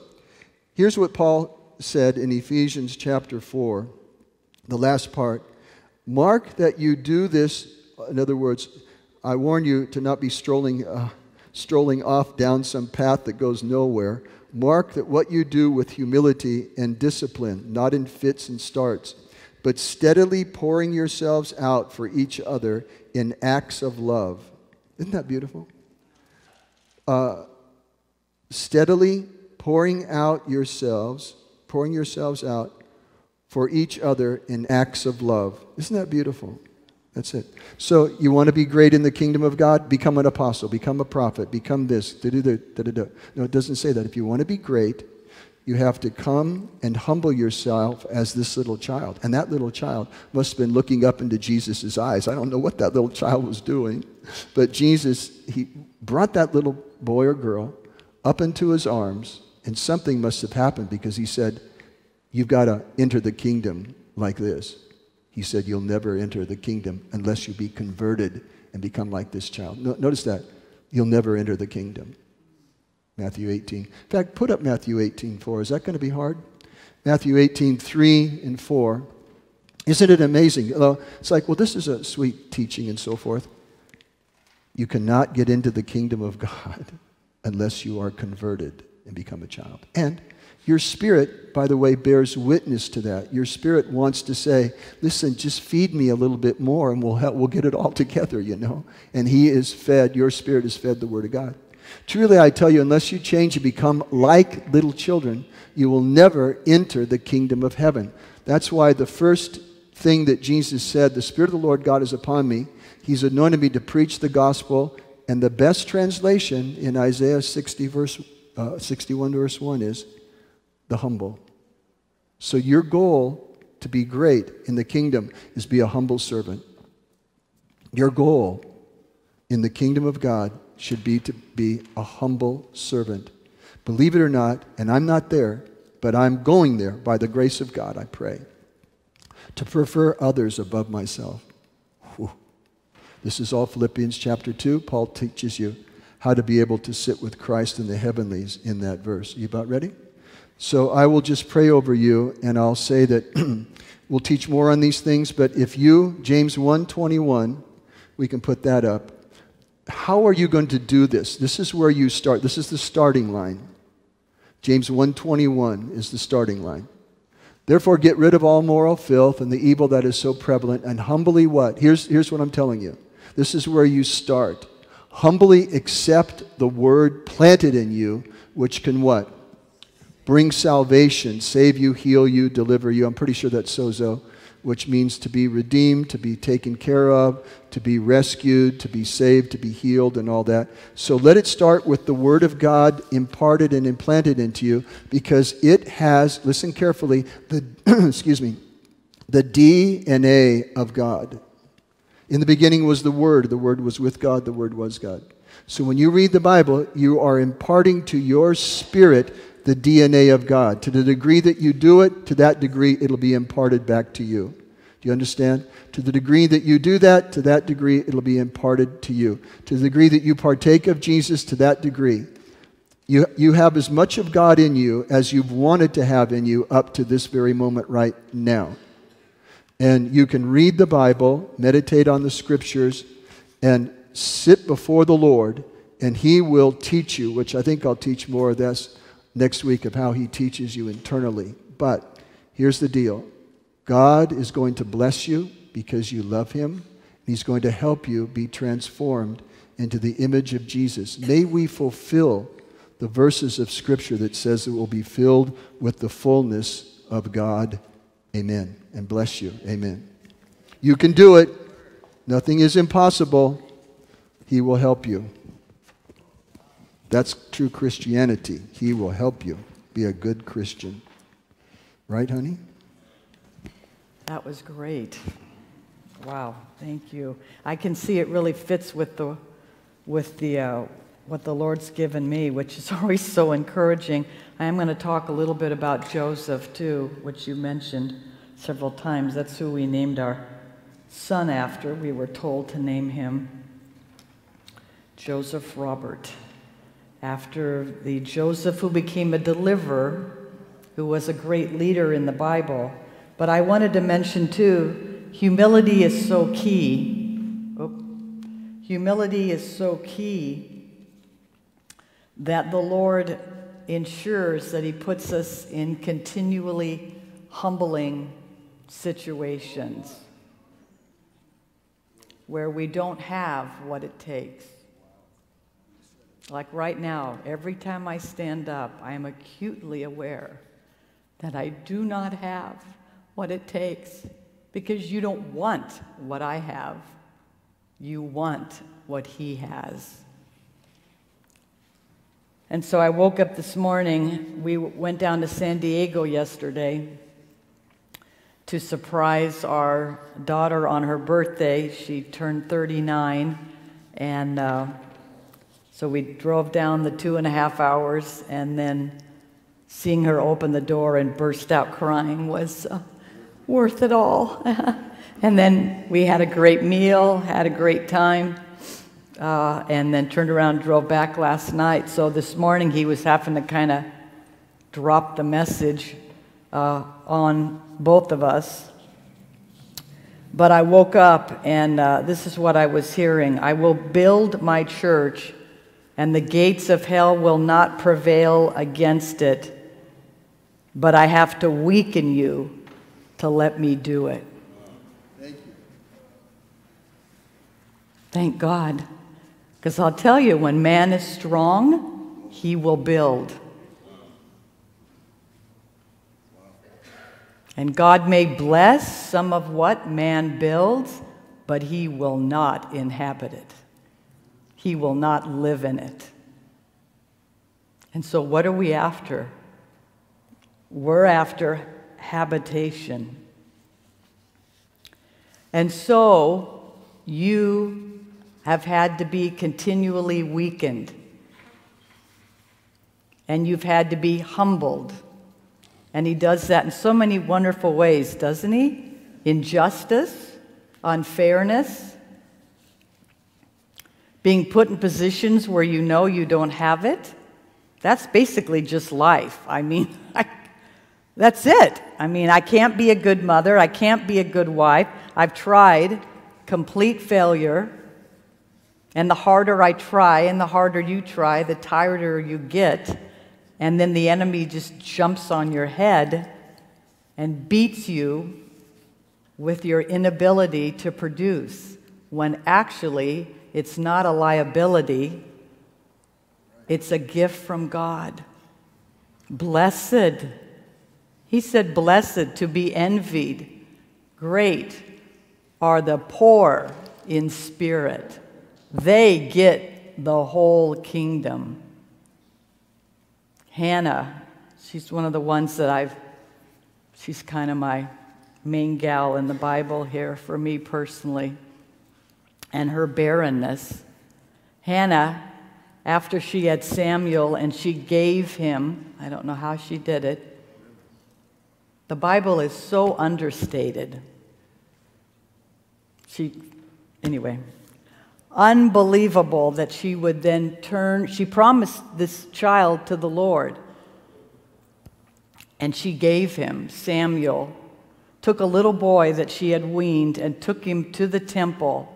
here's what Paul said in Ephesians chapter 4, the last part. Mark that you do this, in other words, I warn you to not be strolling, uh, strolling off down some path that goes nowhere. Mark that what you do with humility and discipline, not in fits and starts, but steadily pouring yourselves out for each other in acts of love. Isn't that beautiful? Uh, steadily pouring out yourselves, pouring yourselves out for each other in acts of love. Isn't that beautiful? That's it. So you want to be great in the kingdom of God? Become an apostle, become a prophet, become this. Da-da-da, No, it doesn't say that. If you want to be great, you have to come and humble yourself as this little child. And that little child must have been looking up into Jesus' eyes. I don't know what that little child was doing, but Jesus, he brought that little boy or girl up into his arms, and something must have happened because he said, You've got to enter the kingdom like this. He said, You'll never enter the kingdom unless you be converted and become like this child. No, notice that. You'll never enter the kingdom. Matthew 18. In fact, put up Matthew 18 4. Is that going to be hard? Matthew 18 3 and 4. Isn't it amazing? It's like, well, this is a sweet teaching and so forth. You cannot get into the kingdom of God unless you are converted and become a child. And Your spirit, by the way, bears witness to that. Your spirit wants to say, listen, just feed me a little bit more and we'll, help, we'll get it all together, you know. And He is fed, your spirit is fed the Word of God. Truly, I tell you, unless you change and become like little children, you will never enter the kingdom of heaven. That's why the first thing that Jesus said, The Spirit of the Lord God is upon me. He's anointed me to preach the gospel. And the best translation in Isaiah 60, verse, uh, 61, verse 1 is the humble. So your goal to be great in the kingdom is be a humble servant. Your goal in the kingdom of God should be to be a humble servant. Believe it or not, and I'm not there, but I'm going there by the grace of God, I pray, to prefer others above myself. Whew. This is all Philippians chapter 2. Paul teaches you how to be able to sit with Christ in the heavenlies in that verse. Are you about ready? So I will just pray over you and I'll say that we'll teach more on these things, but if you, James 1:21, we can put that up. How are you going to do this? This is where you start. This is the starting line. James 1:21 is the starting line. Therefore get rid of all moral filth and the evil that is so prevalent and humbly what? Here's, here's what I'm telling you. This is where you start. Humbly accept the word planted in you, which can what? Bring salvation, save you, heal you, deliver you. I'm pretty sure that's sozo, which means to be redeemed, to be taken care of, to be rescued, to be saved, to be healed, and all that. So let it start with the Word of God imparted and implanted into you because it has, listen carefully, the, excuse me, the DNA of God. In the beginning was the Word, the Word was with God, the Word was God. So when you read the Bible, you are imparting to your spirit the DNA of God. To the degree that you do it, to that degree it'll be imparted back to you. Do you understand? To the degree that you do that, to that degree it'll be imparted to you. To the degree that you partake of Jesus, to that degree. You, you have as much of God in you as you've wanted to have in you up to this very moment right now. And you can read the Bible, meditate on the scriptures, and sit before the Lord, and He will teach you, which I think I'll teach more of this next week of how He teaches you internally. But here's the deal God is going to bless you because you love Him. He's going to help you be transformed into the image of Jesus. May we fulfill the verses of Scripture that says it will be filled with the fullness of God. Amen. And bless you. Amen. You can do it. Nothing is impossible. He will help you. That's true Christianity. He will help you be a good Christian. Right, honey? That was great. Wow, thank you. I can see it really fits with the, with the, uh, what the Lord's given me, which is always so encouraging. I am going to talk a little bit about Joseph too, which you mentioned several times. That's who we named our son after. We were told to name him Joseph Robert, after the Joseph who became a deliverer, who was a great leader in the Bible. But I wanted to mention too, humility is so key. Humility is so key that the Lord ensures that He puts us in continually humbling situations where we don't have what it takes. Like right now, every time I stand up, I am acutely aware that I do not have what it takes because you don't want what I have. You want what He has. And so I woke up this morning. We went down to San Diego yesterday to surprise our daughter on her birthday. She turned 39. And uh, so we drove down the two and a half hours, and then seeing her open the door and burst out crying was uh, worth it all. and then we had a great meal, had a great time. Uh, and then turned around and drove back last night. So this morning he was having to kind of drop the message uh, on both of us. But I woke up and uh, this is what I was hearing I will build my church, and the gates of hell will not prevail against it. but I have to weaken you to let me do it. Thank you. Thank God. Because I'll tell you, when man is strong, he will build. And God may bless some of what man builds, but he will not inhabit it. He will not live in it. And so, what are we after? We're after habitation. And so, you have had to be continually weakened. And you've had to be humbled. And he does that in so many wonderful ways, doesn't he? Injustice, unfairness, being put in positions where you know you don't have it. That's basically just life. I mean, I, that's it. I mean, I can't be a good mother. I can't be a good wife. I've tried, complete failure. And the harder I try and the harder you try, the tireder you get. And then the enemy just jumps on your head and beats you with your inability to produce, when actually it's not a liability, it's a gift from God. Blessed. He said, Blessed to be envied. Great are the poor in spirit, they get the whole kingdom. Hannah, she's one of the ones that I've, she's kind of my main gal in the Bible here for me personally. And her barrenness. Hannah, after she had Samuel and she gave him, I don't know how she did it, the Bible is so understated. She, anyway, unbelievable that she would then turn, she promised this child to the Lord. And she gave him Samuel, took a little boy that she had weaned, and took him to the temple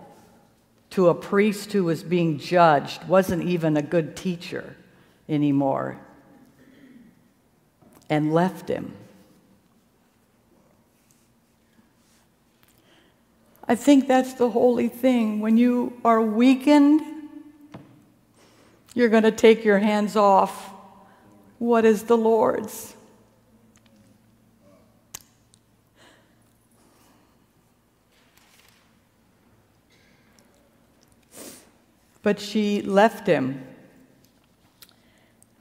to a priest who was being judged, wasn't even a good teacher anymore, and left him. I think that's the holy thing. When you are weakened, you're going to take your hands off what is the Lord's. But she left him.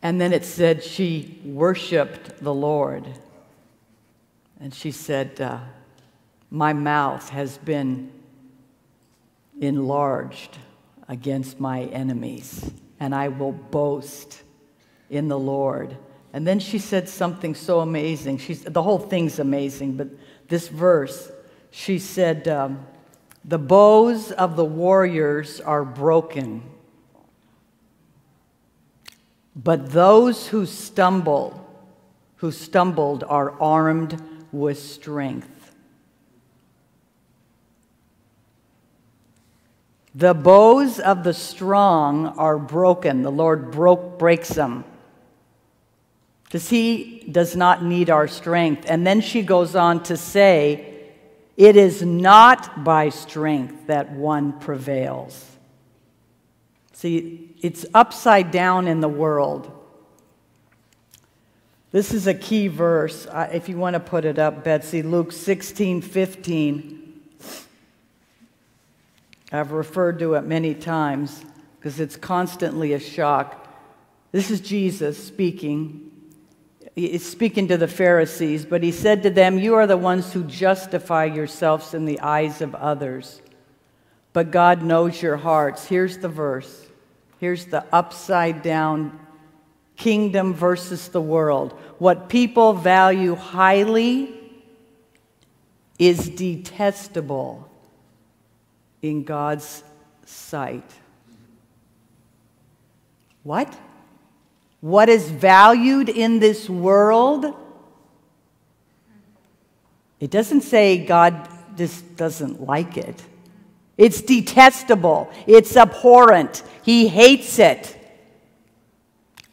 And then it said she worshiped the Lord. And she said, uh, My mouth has been enlarged against my enemies, and I will boast in the Lord. And then she said something so amazing. She's, the whole thing's amazing, but this verse, she said, um, The bows of the warriors are broken, but those who stumble, who stumbled, are armed with strength. The bows of the strong are broken. The Lord broke, breaks them. Because he does not need our strength. And then she goes on to say, It is not by strength that one prevails. See, it's upside down in the world. This is a key verse. Uh, if you want to put it up, Betsy, Luke 16 15. I've referred to it many times because it's constantly a shock. This is Jesus speaking. He's speaking to the Pharisees, but he said to them, You are the ones who justify yourselves in the eyes of others, but God knows your hearts. Here's the verse. Here's the upside down kingdom versus the world. What people value highly is detestable in God's sight. What? What is valued in this world? It doesn't say God just doesn't like it. It's detestable. It's abhorrent. He hates it.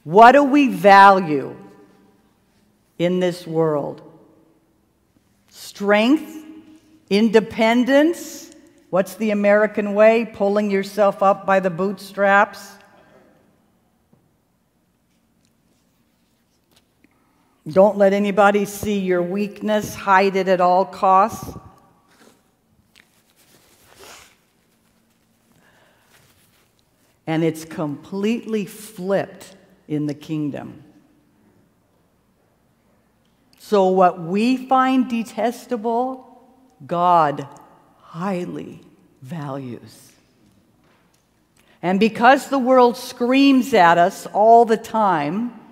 What do we value? in this world. Strength, independence. What's the American way? Pulling yourself up by the bootstraps. Don't let anybody see your weakness, hide it at all costs. And it's completely flipped in the kingdom. So, what we find detestable, God highly values. And because the world screams at us all the time,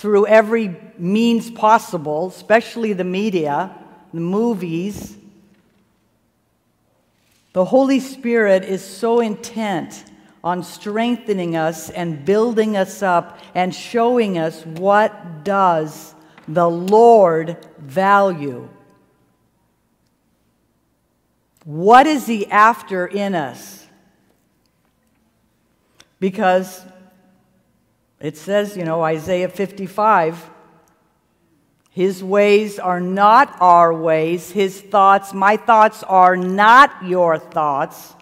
through every means possible, especially the media, the movies, the Holy Spirit is so intent on strengthening us and building us up and showing us what does the Lord value. What is he after in us? Because it says, you know, Isaiah 55, his ways are not our ways, his thoughts, my thoughts are not your thoughts.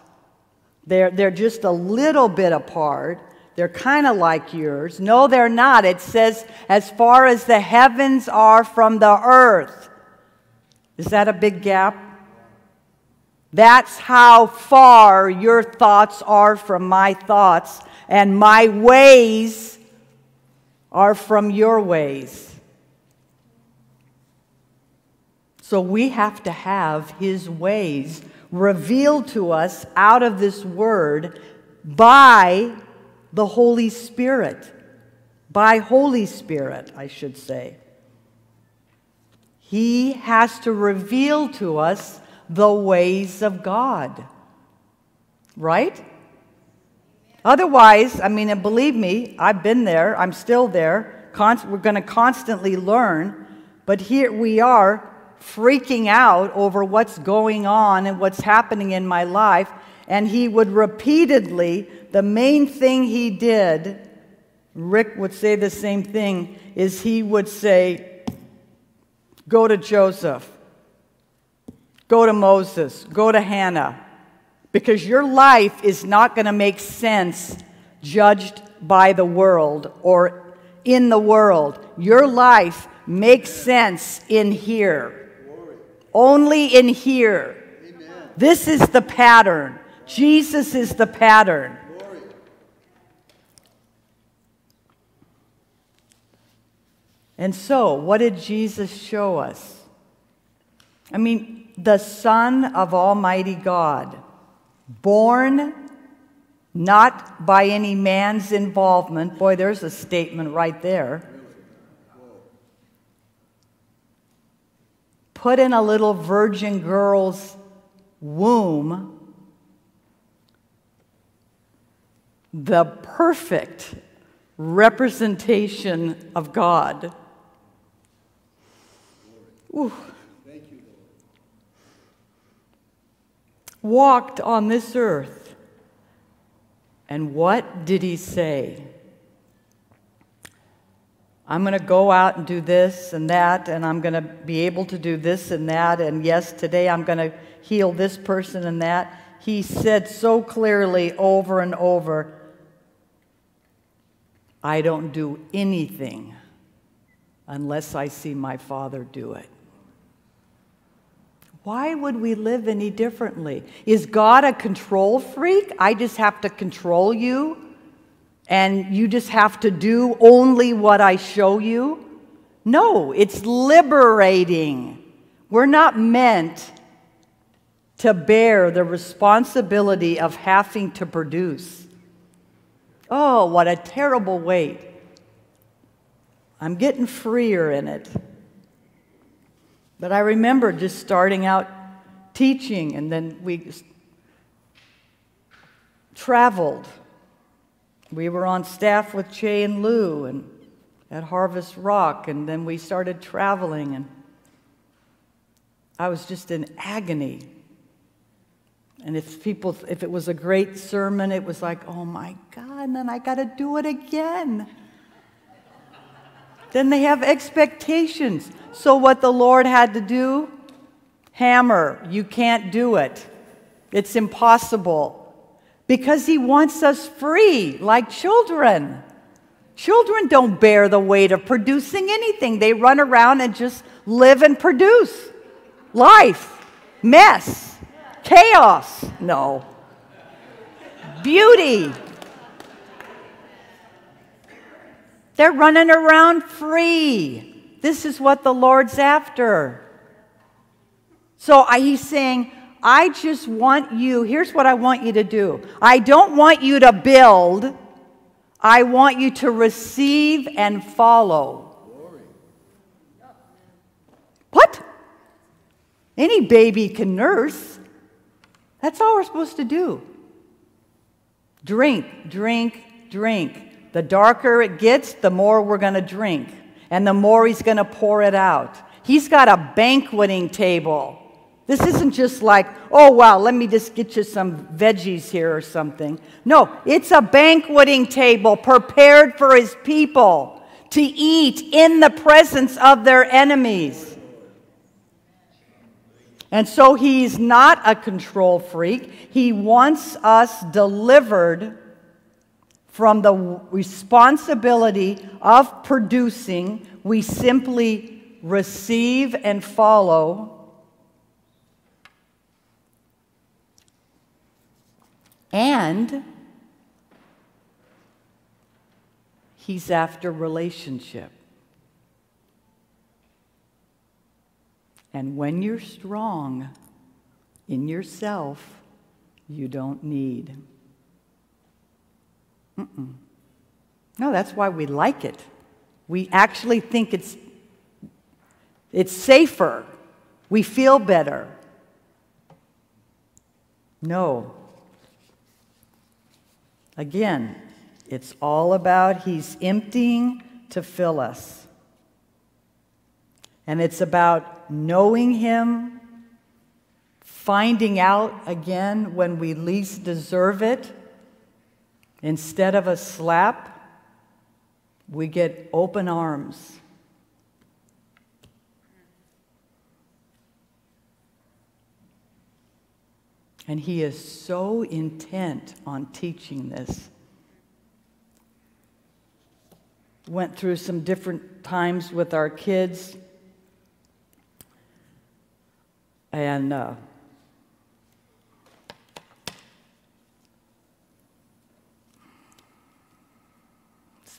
They're, they're just a little bit apart. They're kind of like yours. No, they're not. It says, as far as the heavens are from the earth. Is that a big gap? That's how far your thoughts are from my thoughts, and my ways are from your ways. So we have to have his ways revealed to us out of this word by the Holy Spirit. By Holy Spirit, I should say. He has to reveal to us the ways of God. Right? Otherwise, I mean, and believe me, I've been there, I'm still there. We're going to constantly learn, but here we are freaking out over what's going on and what's happening in my life. And he would repeatedly, the main thing he did, Rick would say the same thing, is he would say, Go to Joseph, go to Moses, go to Hannah because your life is not going to make sense judged by the world or in the world. Your life makes sense in here. Only in here. This is the pattern. Jesus is the pattern. And so, what did Jesus show us? I mean, the Son of Almighty God born not by any man's involvement. Boy, there's a statement right there. Put in a little virgin girl's womb. The perfect representation of God. Ooh. Walked on this earth. And what did he say? I'm going to go out and do this and that, and I'm going to be able to do this and that, and yes, today I'm going to heal this person and that. He said so clearly over and over I don't do anything unless I see my Father do it. Why would we live any differently? Is God a control freak? I just have to control you and you just have to do only what I show you? No, it's liberating. We're not meant to bear the responsibility of having to produce. Oh, what a terrible weight. I'm getting freer in it. But I remember just starting out teaching, and then we traveled. We were on staff with Che and Lou and at Harvest Rock, and then we started traveling, and I was just in agony. And if people, if it was a great sermon, it was like, oh my God, and then I got to do it again. Then they have expectations. So, what the Lord had to do? Hammer, you can't do it. It's impossible. Because He wants us free, like children. Children don't bear the weight of producing anything, they run around and just live and produce life, mess, chaos. No. Beauty. They're running around free. This is what the Lord's after. So I, he's saying, I just want you, here's what I want you to do. I don't want you to build, I want you to receive and follow. What? Any baby can nurse. That's all we're supposed to do. Drink, drink, drink. The darker it gets, the more we're going to drink, and the more he's going to pour it out. He's got a banqueting table. This isn't just like, oh, wow, let me just get you some veggies here or something. No, it's a banqueting table prepared for his people to eat in the presence of their enemies. And so he's not a control freak. He wants us delivered from the responsibility of producing. We simply receive and follow. And he's after relationship. And when you're strong in yourself, you don't need. Mm-mm. No, that's why we like it. We actually think it's, it's safer. We feel better. No. Again, it's all about He's emptying to fill us. And it's about knowing Him, finding out again when we least deserve it. Instead of a slap, we get open arms. And he is so intent on teaching this. Went through some different times with our kids. And uh,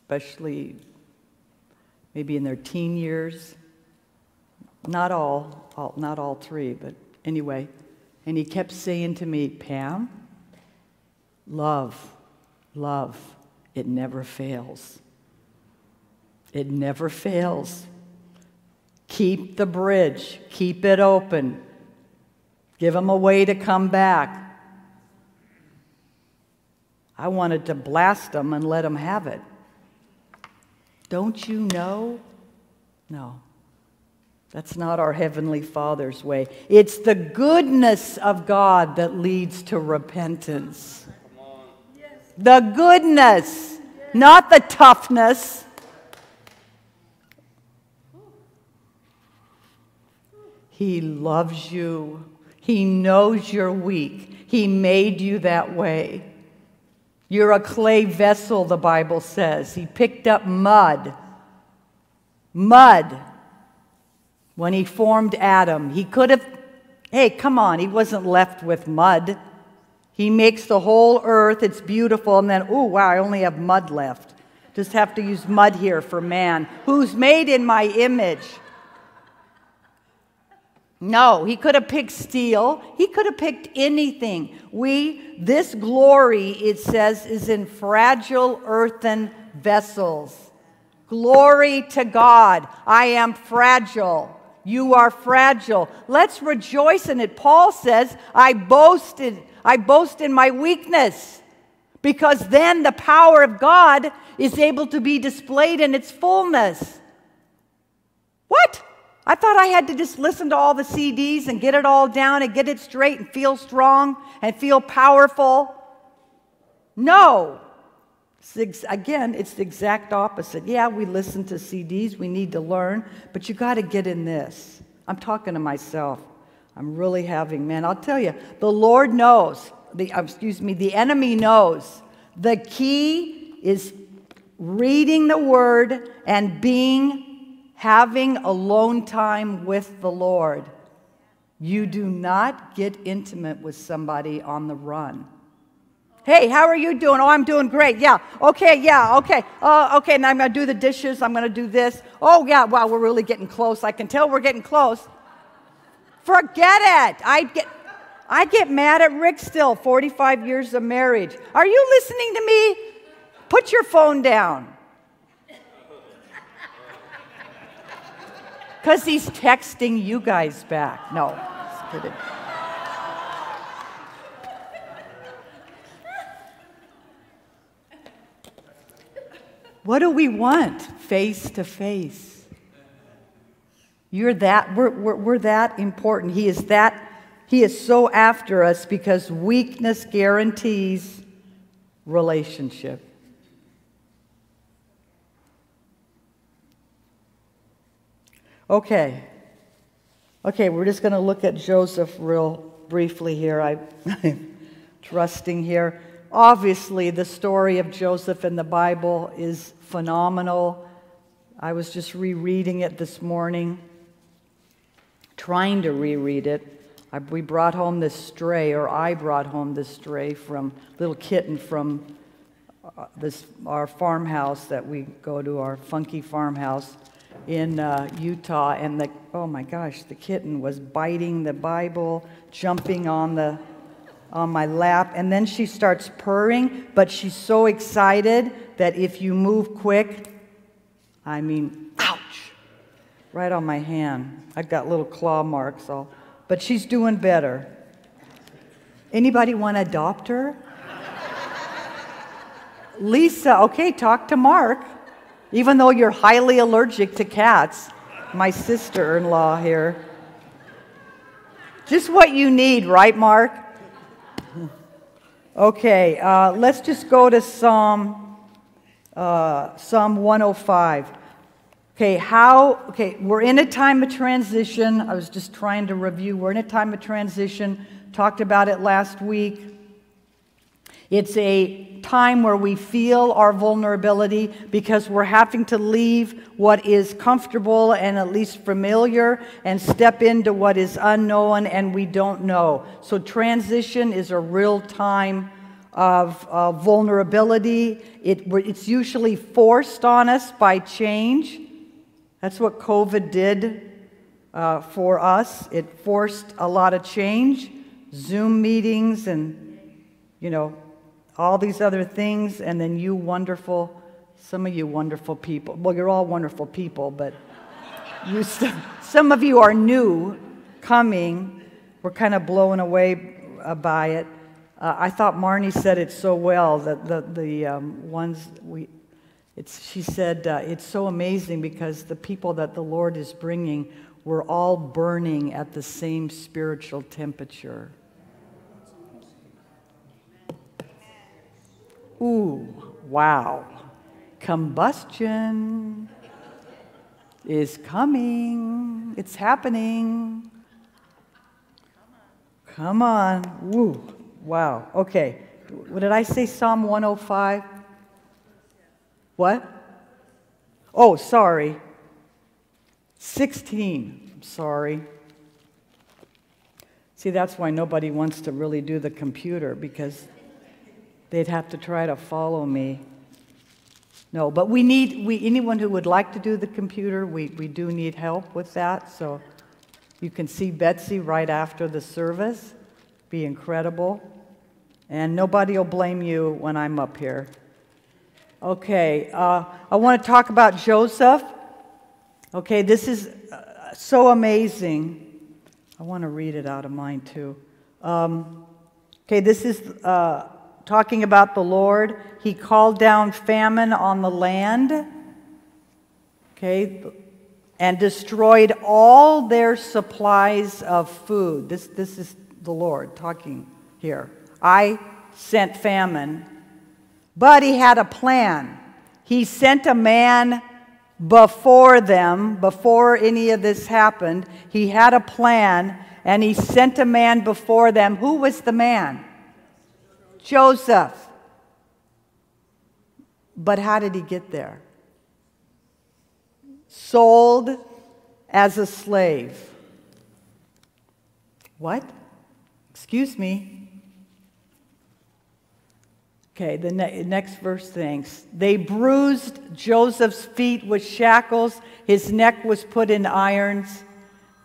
especially maybe in their teen years. Not all, all, not all three, but anyway. And he kept saying to me, Pam, love, love, it never fails. It never fails. Keep the bridge, keep it open. Give them a way to come back. I wanted to blast them and let them have it. Don't you know? No. That's not our Heavenly Father's way. It's the goodness of God that leads to repentance. The goodness, not the toughness. He loves you. He knows you're weak. He made you that way. You're a clay vessel, the Bible says. He picked up mud. Mud. When he formed Adam, he could have, hey, come on, he wasn't left with mud. He makes the whole earth, it's beautiful, and then, oh, wow, I only have mud left. Just have to use mud here for man, who's made in my image. No, he could have picked steel. He could have picked anything. We, this glory, it says, is in fragile earthen vessels. Glory to God. I am fragile. You are fragile. Let's rejoice in it. Paul says, I boasted, I boast in my weakness. Because then the power of God is able to be displayed in its fullness. What? I thought I had to just listen to all the CDs and get it all down and get it straight and feel strong and feel powerful. No. Again, it's the exact opposite. Yeah, we listen to CDs, we need to learn, but you got to get in this. I'm talking to myself. I'm really having, man, I'll tell you, the Lord knows, the, uh, excuse me, the enemy knows. The key is reading the word and being, having alone time with the Lord. You do not get intimate with somebody on the run. Hey, how are you doing? Oh, I'm doing great. Yeah. Okay. Yeah. Okay. Uh, okay. Now I'm going to do the dishes. I'm going to do this. Oh, yeah. Wow. We're really getting close. I can tell we're getting close. Forget it. I get, I get mad at Rick still, 45 years of marriage. Are you listening to me? Put your phone down. Because he's texting you guys back. No, just kidding. What do we want face to face? You're that, we're, we're, we're that important. He is that, he is so after us because weakness guarantees relationship. Okay. Okay, we're just going to look at Joseph real briefly here. I, I'm trusting here. Obviously, the story of Joseph in the Bible is phenomenal. I was just rereading it this morning, trying to reread it. I, we brought home this stray, or I brought home this stray from little kitten from uh, this our farmhouse that we go to, our funky farmhouse in uh, Utah, and the oh my gosh, the kitten was biting the Bible, jumping on the on my lap, and then she starts purring, but she's so excited that if you move quick, I mean, ouch, right on my hand. I've got little claw marks all, but she's doing better. Anybody want to adopt her? Lisa, okay, talk to Mark. Even though you're highly allergic to cats, my sister in law here. Just what you need, right, Mark? Okay, uh, let's just go to Psalm, uh, Psalm 105. Okay, how, okay, we're in a time of transition. I was just trying to review. We're in a time of transition. Talked about it last week. It's a time where we feel our vulnerability because we're having to leave what is comfortable and at least familiar and step into what is unknown and we don't know. So, transition is a real time of uh, vulnerability. It, it's usually forced on us by change. That's what COVID did uh, for us. It forced a lot of change, Zoom meetings, and, you know, all these other things, and then you wonderful, some of you wonderful people. Well, you're all wonderful people, but you st- some of you are new, coming. We're kind of blown away uh, by it. Uh, I thought Marnie said it so well that the, the um, ones we, it's, she said, uh, it's so amazing because the people that the Lord is bringing, we're all burning at the same spiritual temperature. Ooh, wow. Combustion is coming. It's happening. Come on. Woo. Wow. Okay. What did I say? Psalm 105? What? Oh, sorry. 16. I'm sorry. See, that's why nobody wants to really do the computer because they'd have to try to follow me. No, but we need, we, anyone who would like to do the computer, we, we do need help with that. So you can see Betsy right after the service. Be incredible. And nobody will blame you when I'm up here. Okay, uh, I want to talk about Joseph. Okay, this is uh, so amazing. I want to read it out of mine too. Um, okay, this is uh, talking about the Lord. He called down famine on the land, okay, and destroyed all their supplies of food. This, this is the Lord talking here. I sent famine But he had a plan. He sent a man before them, before any of this happened. He had a plan, and he sent a man before them. Who was the man? Joseph. But how did he get there? Sold as a slave. What? Excuse me. Okay, the ne- next verse thanks. They bruised Joseph's feet with shackles, his neck was put in irons,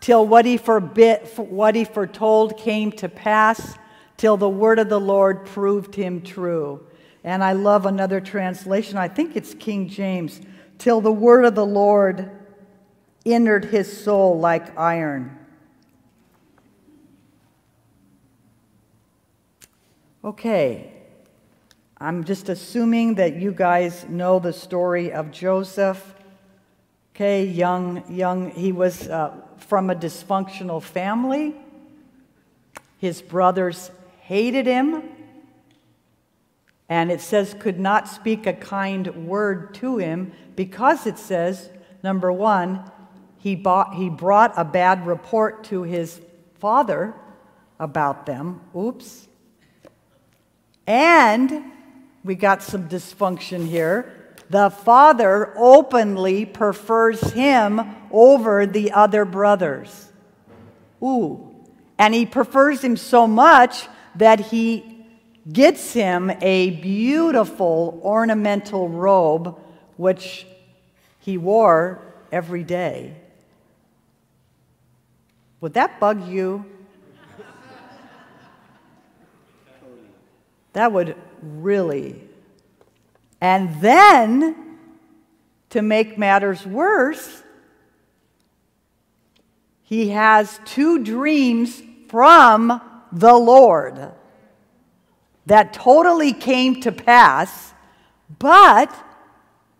till what he, forbid, what he foretold came to pass, till the word of the Lord proved him true. And I love another translation, I think it's King James, till the word of the Lord entered his soul like iron. Okay, I'm just assuming that you guys know the story of Joseph. Okay, young, young, he was uh, from a dysfunctional family. His brothers hated him, and it says could not speak a kind word to him because it says, number one, he, bought, he brought a bad report to his father about them. Oops. And we got some dysfunction here. The father openly prefers him over the other brothers. Ooh. And he prefers him so much that he gets him a beautiful ornamental robe, which he wore every day. Would that bug you? That would really. And then, to make matters worse, he has two dreams from the Lord that totally came to pass, but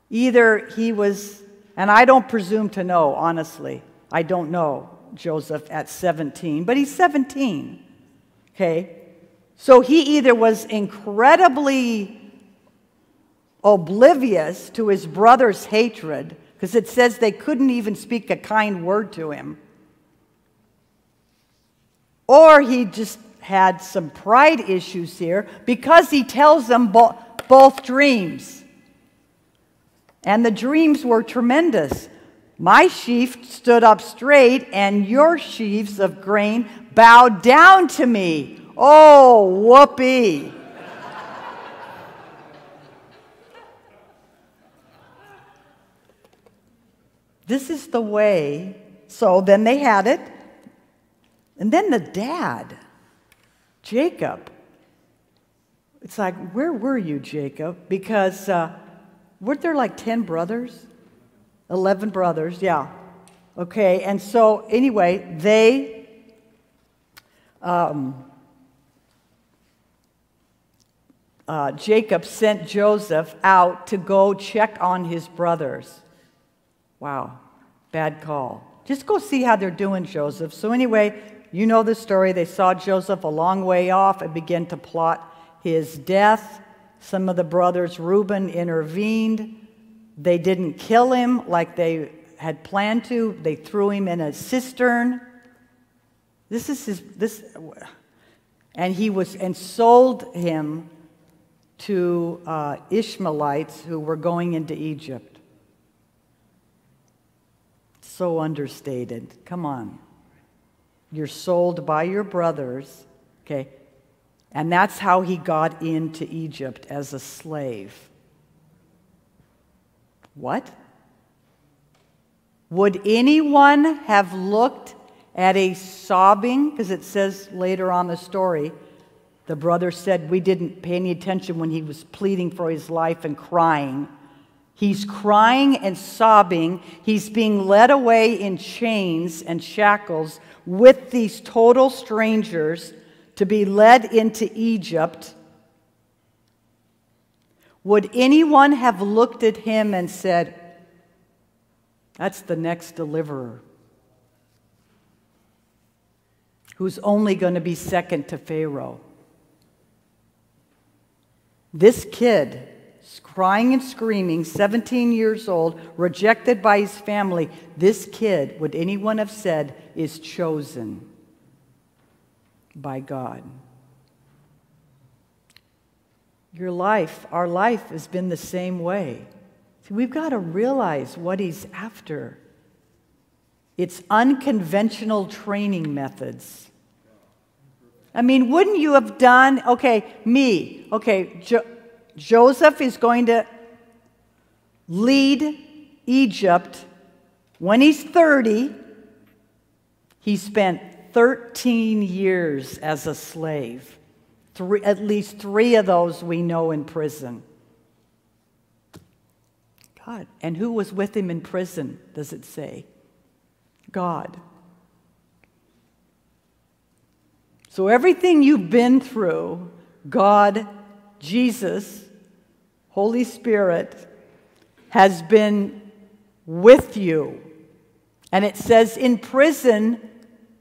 either he was, and I don't presume to know, honestly. I don't know Joseph at 17, but he's 17. Okay? So he either was incredibly oblivious to his brother's hatred, because it says they couldn't even speak a kind word to him, or he just had some pride issues here because he tells them bo- both dreams. And the dreams were tremendous. My sheaf stood up straight, and your sheaves of grain bowed down to me. Oh, whoopee. this is the way. So then they had it. And then the dad, Jacob. It's like, where were you, Jacob? Because uh, weren't there like 10 brothers? 11 brothers, yeah. Okay, and so anyway, they. Um, uh, Jacob sent Joseph out to go check on his brothers. Wow, bad call. Just go see how they're doing, Joseph. So, anyway, you know the story. They saw Joseph a long way off and began to plot his death. Some of the brothers, Reuben, intervened. They didn't kill him like they had planned to, they threw him in a cistern. This is his, this, and he was, and sold him to uh, Ishmaelites who were going into Egypt. So understated. Come on. You're sold by your brothers, okay? And that's how he got into Egypt as a slave. What? Would anyone have looked at a sobbing, because it says later on the story, the brother said we didn't pay any attention when he was pleading for his life and crying. He's crying and sobbing. He's being led away in chains and shackles with these total strangers to be led into Egypt. Would anyone have looked at him and said, That's the next deliverer who's only going to be second to Pharaoh? This kid crying and screaming, 17 years old, rejected by his family. This kid, would anyone have said, is chosen by God? Your life, our life, has been the same way. See, we've got to realize what he's after. It's unconventional training methods. I mean, wouldn't you have done, okay, me, okay, jo- Joseph is going to lead Egypt when he's 30. He spent 13 years as a slave. Three, at least three of those we know in prison. God. And who was with him in prison, does it say? God. So everything you've been through, God, Jesus, Holy Spirit, has been with you. And it says in prison,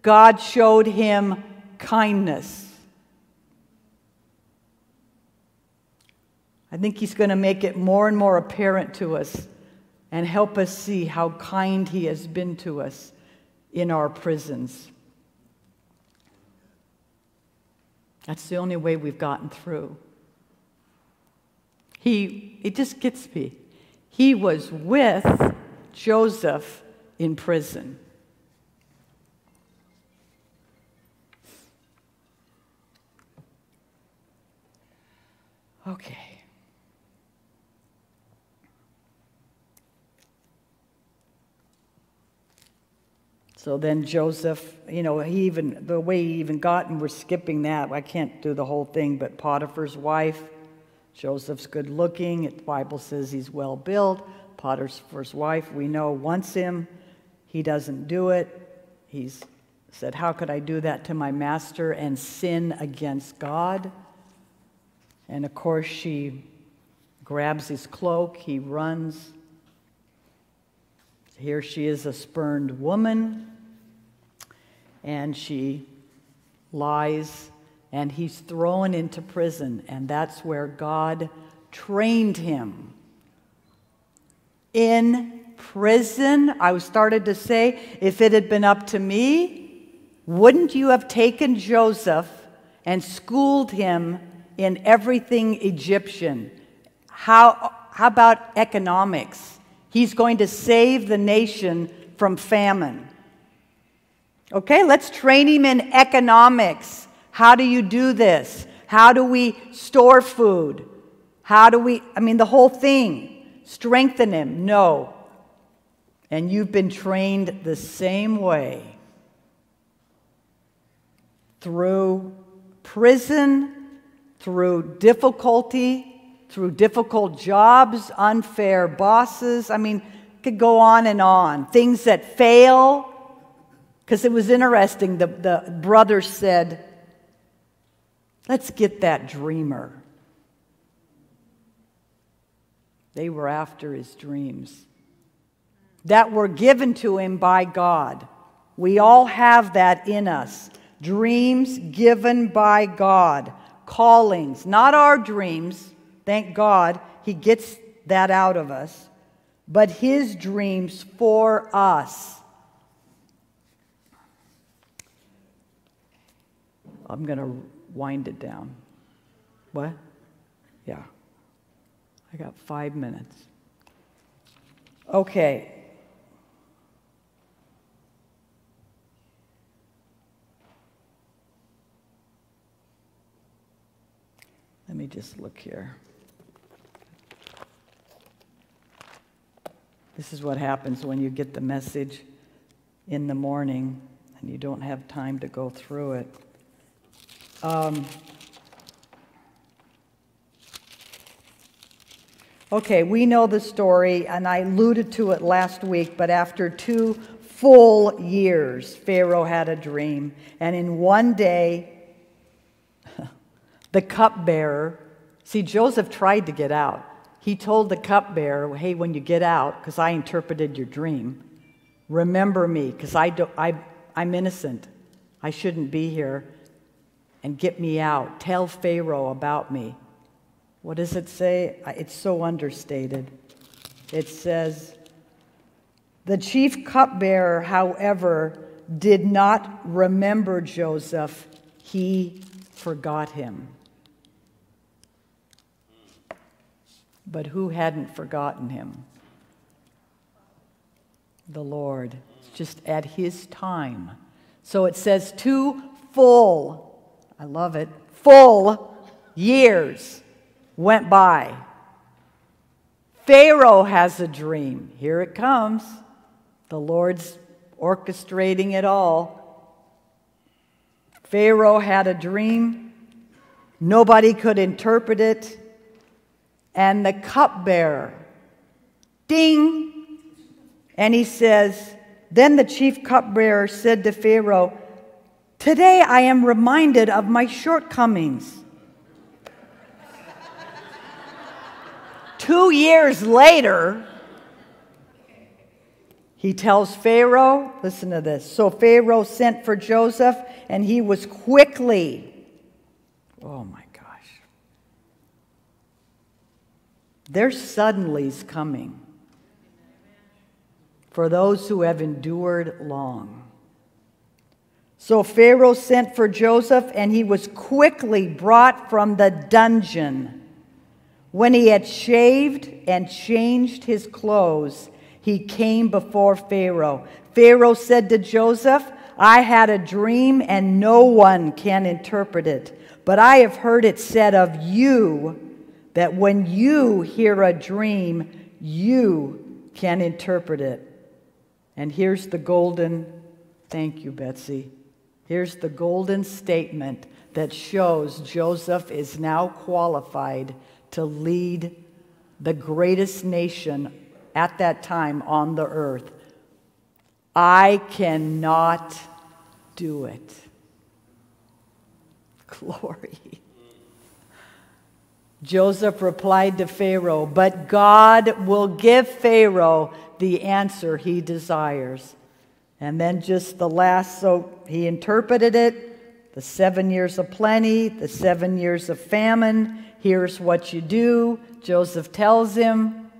God showed him kindness. I think he's going to make it more and more apparent to us and help us see how kind he has been to us in our prisons. That's the only way we've gotten through. He, it just gets me. He was with Joseph in prison. Okay. So then Joseph, you know, he even, the way he even got, and we're skipping that, I can't do the whole thing, but Potiphar's wife, Joseph's good looking. The Bible says he's well built. Potiphar's wife, we know, wants him. He doesn't do it. He's said, How could I do that to my master and sin against God? And of course, she grabs his cloak, he runs. Here she is, a spurned woman, and she lies, and he's thrown into prison, and that's where God trained him. In prison, I started to say, if it had been up to me, wouldn't you have taken Joseph and schooled him in everything Egyptian? How, how about economics? He's going to save the nation from famine. Okay, let's train him in economics. How do you do this? How do we store food? How do we, I mean, the whole thing. Strengthen him? No. And you've been trained the same way through prison, through difficulty, through difficult jobs, unfair bosses. I mean, could go on and on. Things that fail. Because it was interesting, the, the brother said, Let's get that dreamer. They were after his dreams that were given to him by God. We all have that in us. Dreams given by God, callings, not our dreams. Thank God he gets that out of us, but his dreams for us. I'm going to wind it down. What? Yeah. I got five minutes. Okay. Let me just look here. This is what happens when you get the message in the morning and you don't have time to go through it. Um, okay, we know the story, and I alluded to it last week, but after two full years, Pharaoh had a dream. And in one day, the cupbearer, see, Joseph tried to get out. He told the cupbearer, hey, when you get out, because I interpreted your dream, remember me, because I, do, I, I'm innocent. I shouldn't be here and get me out. Tell Pharaoh about me. what does it say? It's so understated. It says, The chief cupbearer, however, did not remember Joseph, he forgot him. But who hadn't forgotten him? The Lord, just at his time. So it says, two full, I love it, full years went by. Pharaoh has a dream. Here it comes. The Lord's orchestrating it all. Pharaoh had a dream. Nobody could interpret it. And the cupbearer, ding, and he says, Then the chief cupbearer said to Pharaoh, Today I am reminded of my shortcomings. Two years later, he tells Pharaoh, listen to this. So Pharaoh sent for Joseph, and he was quickly, oh my gosh. There's suddenlies coming for those who have endured long. So Pharaoh sent for Joseph, and he was quickly brought from the dungeon. When he had shaved and changed his clothes, he came before Pharaoh. Pharaoh said to Joseph, I had a dream, and no one can interpret it. But I have heard it said of you that when you hear a dream, you can interpret it. And here's the golden, thank you, Betsy. Here's the golden statement that shows Joseph is now qualified to lead the greatest nation at that time on the earth. I cannot do it. Glory. Joseph replied to Pharaoh, But God will give Pharaoh the answer he desires. And then just the last, so he interpreted it the seven years of plenty, the seven years of famine. Here's what you do. Joseph tells him,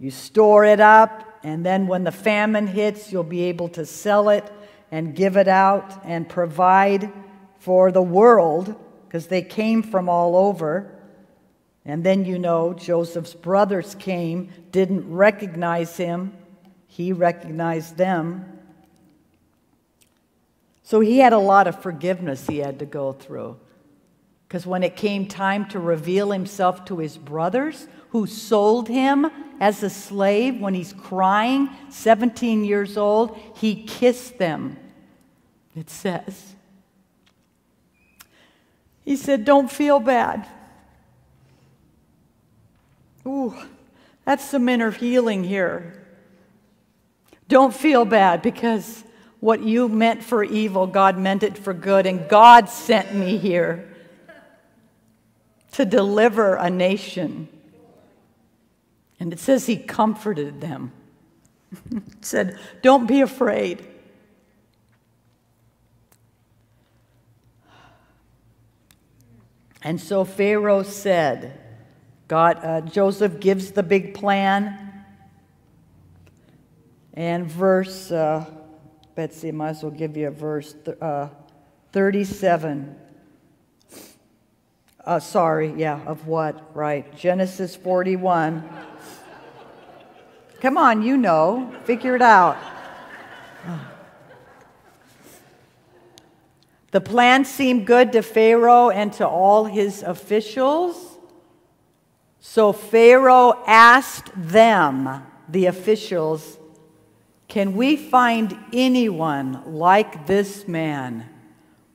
You store it up, and then when the famine hits, you'll be able to sell it and give it out and provide for the world, because they came from all over. And then you know Joseph's brothers came, didn't recognize him, he recognized them. So he had a lot of forgiveness he had to go through. Because when it came time to reveal himself to his brothers, who sold him as a slave when he's crying, 17 years old, he kissed them, it says. He said, Don't feel bad. Ooh, that's some inner healing here. Don't feel bad because what you meant for evil, God meant it for good, and God sent me here to deliver a nation. And it says he comforted them. said, Don't be afraid. And so Pharaoh said, God, uh, Joseph gives the big plan. And verse, uh, Betsy, I might as well give you a verse, uh, 37. Uh, sorry, yeah, of what? Right. Genesis 41. Come on, you know. Figure it out. The plan seemed good to Pharaoh and to all his officials. So Pharaoh asked them, the officials, Can we find anyone like this man,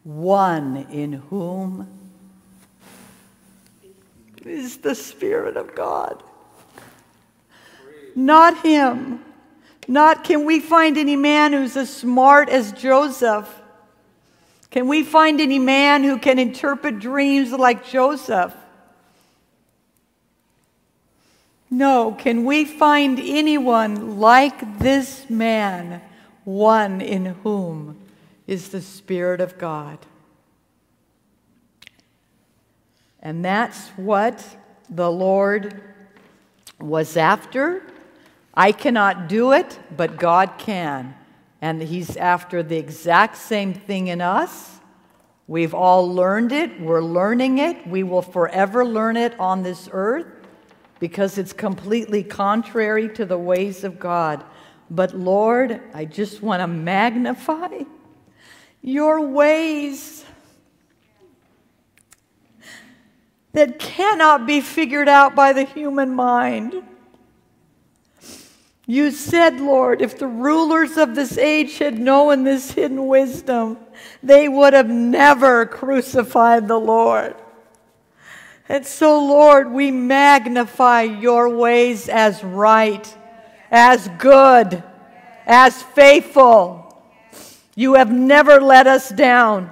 one in whom is the Spirit of God? Not him. Not can we find any man who's as smart as Joseph? Can we find any man who can interpret dreams like Joseph? No. Can we find anyone like this man, one in whom is the Spirit of God? And that's what the Lord was after. I cannot do it, but God can. And He's after the exact same thing in us. We've all learned it, we're learning it, we will forever learn it on this earth because it's completely contrary to the ways of God. But Lord, I just want to magnify your ways that cannot be figured out by the human mind. You said, Lord, if the rulers of this age had known this hidden wisdom, they would have never crucified the Lord. And so, Lord, we magnify your ways as right, as good, as faithful. You have never let us down.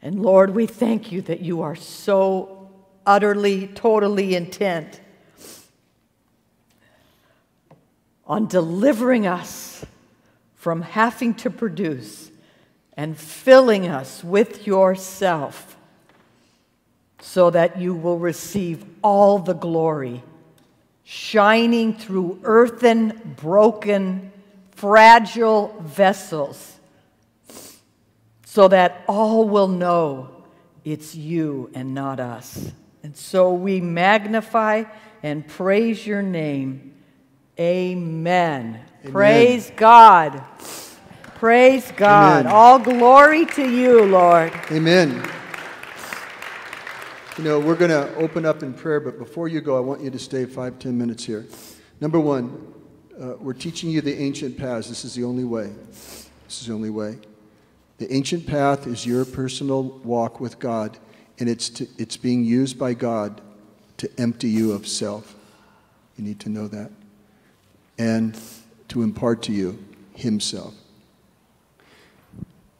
And Lord, we thank you that you are so utterly, totally intent on delivering us from having to produce and filling us with yourself so that you will receive all the glory, shining through earthen, broken, fragile vessels, so that all will know it's you and not us. And so we magnify and praise your name. Amen. Praise God. Praise God. Amen. All glory to you, Lord. Amen. You know, we're going to open up in prayer, but before you go, I want you to stay five, ten minutes here. Number one, uh, we're teaching you the ancient paths. This is the only way. This is the only way. The ancient path is your personal walk with God, and it's, to, it's being used by God to empty you of self. You need to know that. And to impart to you Himself.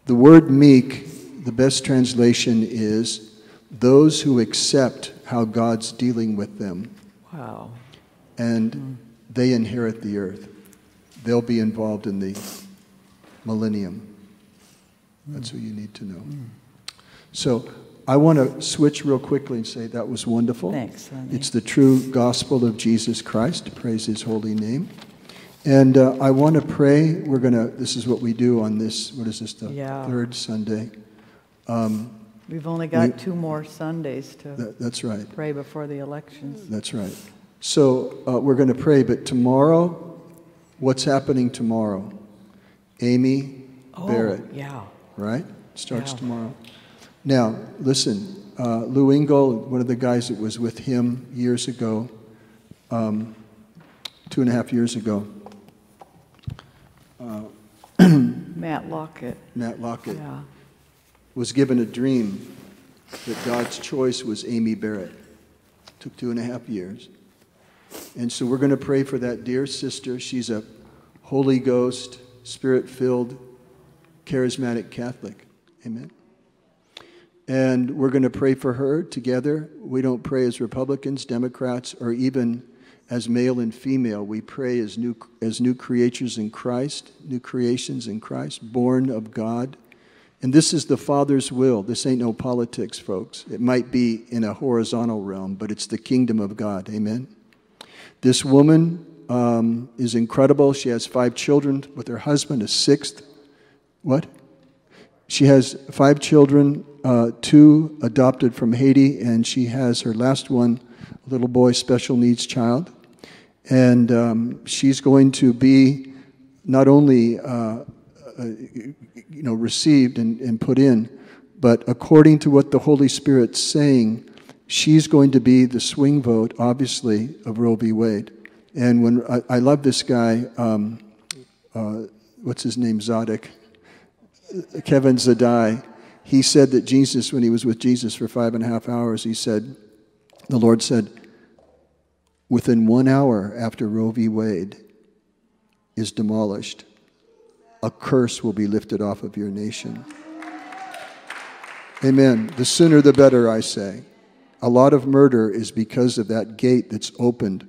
The word meek, the best translation is those who accept how God's dealing with them Wow. and they inherit the earth. They'll be involved in the millennium. That's who you need to know. So I want to switch real quickly and say that was wonderful. Thanks, honey. It's the true gospel of Jesus Christ. Praise his holy name. And uh, I want to pray. We're going to, this is what we do on this, what is this, the Yeah. third Sunday? We've only got We- two more Sundays to That, that's right. pray before the elections. That's right. So uh, we're going to pray, but tomorrow, what's happening tomorrow? Amy Barrett, Oh, yeah. right? Starts Yeah. tomorrow. Now, listen, uh, Lou Engle, one of the guys that was with him years ago, um, two and a half years ago, Matt Lockett. Matt Lockett, Yeah. Was given a dream that God's choice was Amy Barrett. Took two and a half years. And so we're going to pray for that dear sister. She's a Holy Ghost, Spirit filled, charismatic Catholic. Amen. And we're going to pray for her together. We don't pray as Republicans, Democrats, or even as male and female. We pray as new, as new creatures in Christ, new creations in Christ, born of God. And this is the Father's will. This ain't no politics, folks. It might be in a horizontal realm, but it's the kingdom of God. Amen. This woman um, is incredible. She has five children with her husband, a sixth. What? She has five children, uh, two adopted from Haiti, and she has her last one, a little boy, special needs child. And um, she's going to be not only uh, you know, received and, and put in, but according to what the Holy Spirit's saying, she's going to be the swing vote, obviously, of Roe v. Wade. And when I, I love this guy, um, uh, what's his name, Zadok, Kevin Zadai, he said that Jesus, when he was with Jesus for five and a half hours, he said, the Lord said, within one hour after Roe v. Wade is demolished, a curse will be lifted off of your nation. Amen. The sooner the better, I say. A lot of murder is because of that gate that's opened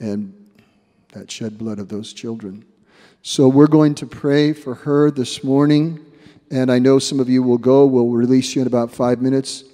and that shed blood of those children. So we're going to pray for her this morning, and I know some of you will go. We'll release you in about five minutes.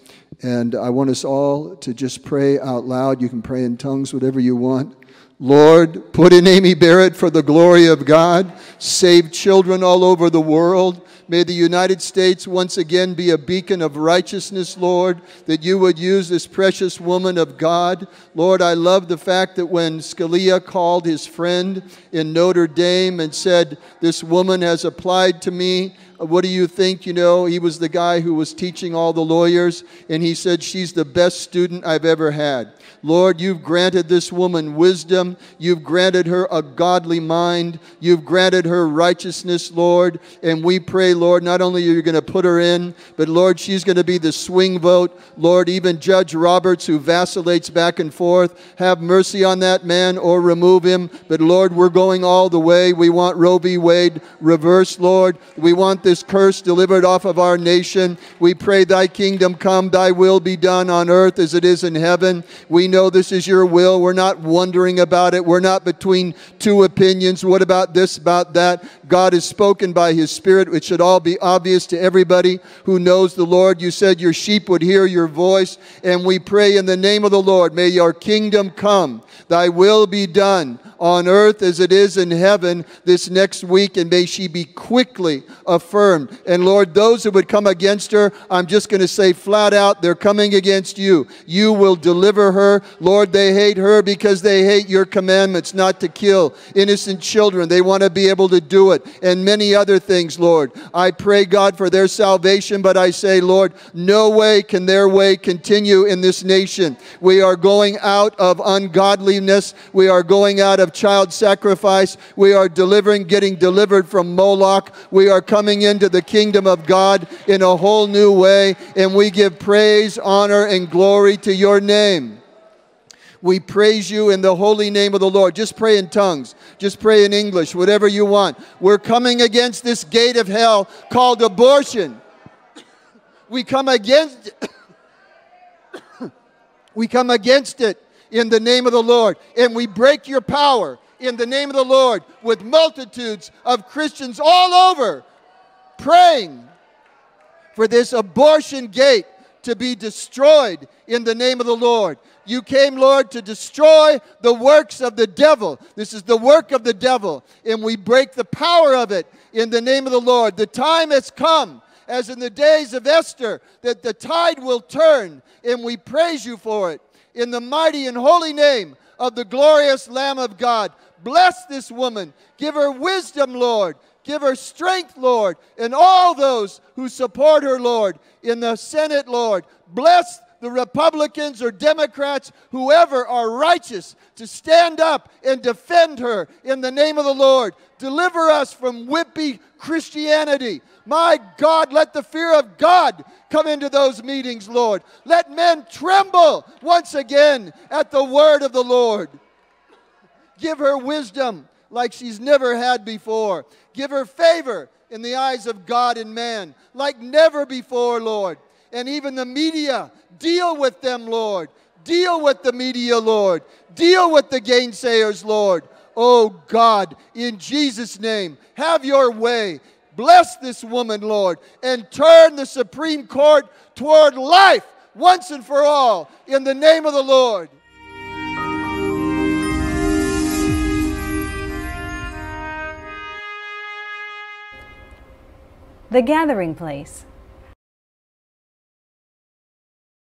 And I want us all to just pray out loud. You can pray in tongues, whatever you want. Lord, put in Amy Barrett for the glory of God. Save children all over the world. May the United States once again be a beacon of righteousness, Lord, that you would use this precious woman of God. Lord, I love the fact that when Scalia called his friend in Notre Dame and said, This woman has applied to me, uh, what do you think? You know, he was the guy who was teaching all the lawyers, and he said, She's the best student I've ever had. Lord, you've granted this woman wisdom. You've granted her a godly mind. You've granted her righteousness, Lord. And we pray, Lord, not only are you going to put her in, but Lord, she's going to be the swing vote. Lord, even Judge Roberts, who vacillates back and forth, have mercy on that man or remove him. But Lord, we're going all the way. We want Roe v. Wade reversed, Lord. We want this curse delivered off of our nation. We pray, Thy kingdom come, Thy will be done on earth as it is in heaven. We know this is your will. We're not wondering about it. We're not between two opinions. What about this, about that? God has spoken by His Spirit. It should all be obvious to everybody who knows the Lord. You said your sheep would hear your voice. And we pray in the name of the Lord, may your kingdom come, thy will be done on earth as it is in heaven this next week, and may she be quickly affirmed. And Lord, those who would come against her, I'm just going to say flat out, they're coming against you. You will deliver her. Lord, they hate her because they hate your commandments not to kill innocent children. They want to be able to do it, and many other things, Lord. I pray, God, for their salvation, but I say, Lord, no way can their way continue in this nation. We are going out of ungodliness. We are going out of child sacrifice. We are delivering, getting delivered from Moloch. We are coming into the kingdom of God in a whole new way, and we give praise, honor, and glory to your name. We praise you in the holy name of the Lord. Just pray in tongues. Just pray in English, whatever you want. We're coming against this gate of hell called abortion. We come against we come against it in the name of the Lord and we break your power in the name of the Lord with multitudes of Christians all over praying for this abortion gate to be destroyed in the name of the Lord. You came, Lord, to destroy the works of the devil. This is the work of the devil, and we break the power of it in the name of the Lord. The time has come, as in the days of Esther, that the tide will turn, and we praise you for it. In the mighty and holy name of the glorious Lamb of God, bless this woman. Give her wisdom, Lord. Give her strength, Lord, and all those who support her, Lord, in the Senate, Lord. Bless the Republicans or Democrats, whoever are righteous, to stand up and defend her in the name of the Lord. Deliver us from wimpy Christianity. My God, let the fear of God come into those meetings, Lord. Let men tremble once again at the word of the Lord. Give her wisdom like she's never had before. Give her favor in the eyes of God and man like never before, Lord. And even the media, deal with them, Lord. Deal with the media, Lord. Deal with the gainsayers, Lord. Oh God, in Jesus' name, have your way. Bless this woman, Lord, and turn the Supreme Court toward life once and for all in the name of the Lord. The Gathering Place.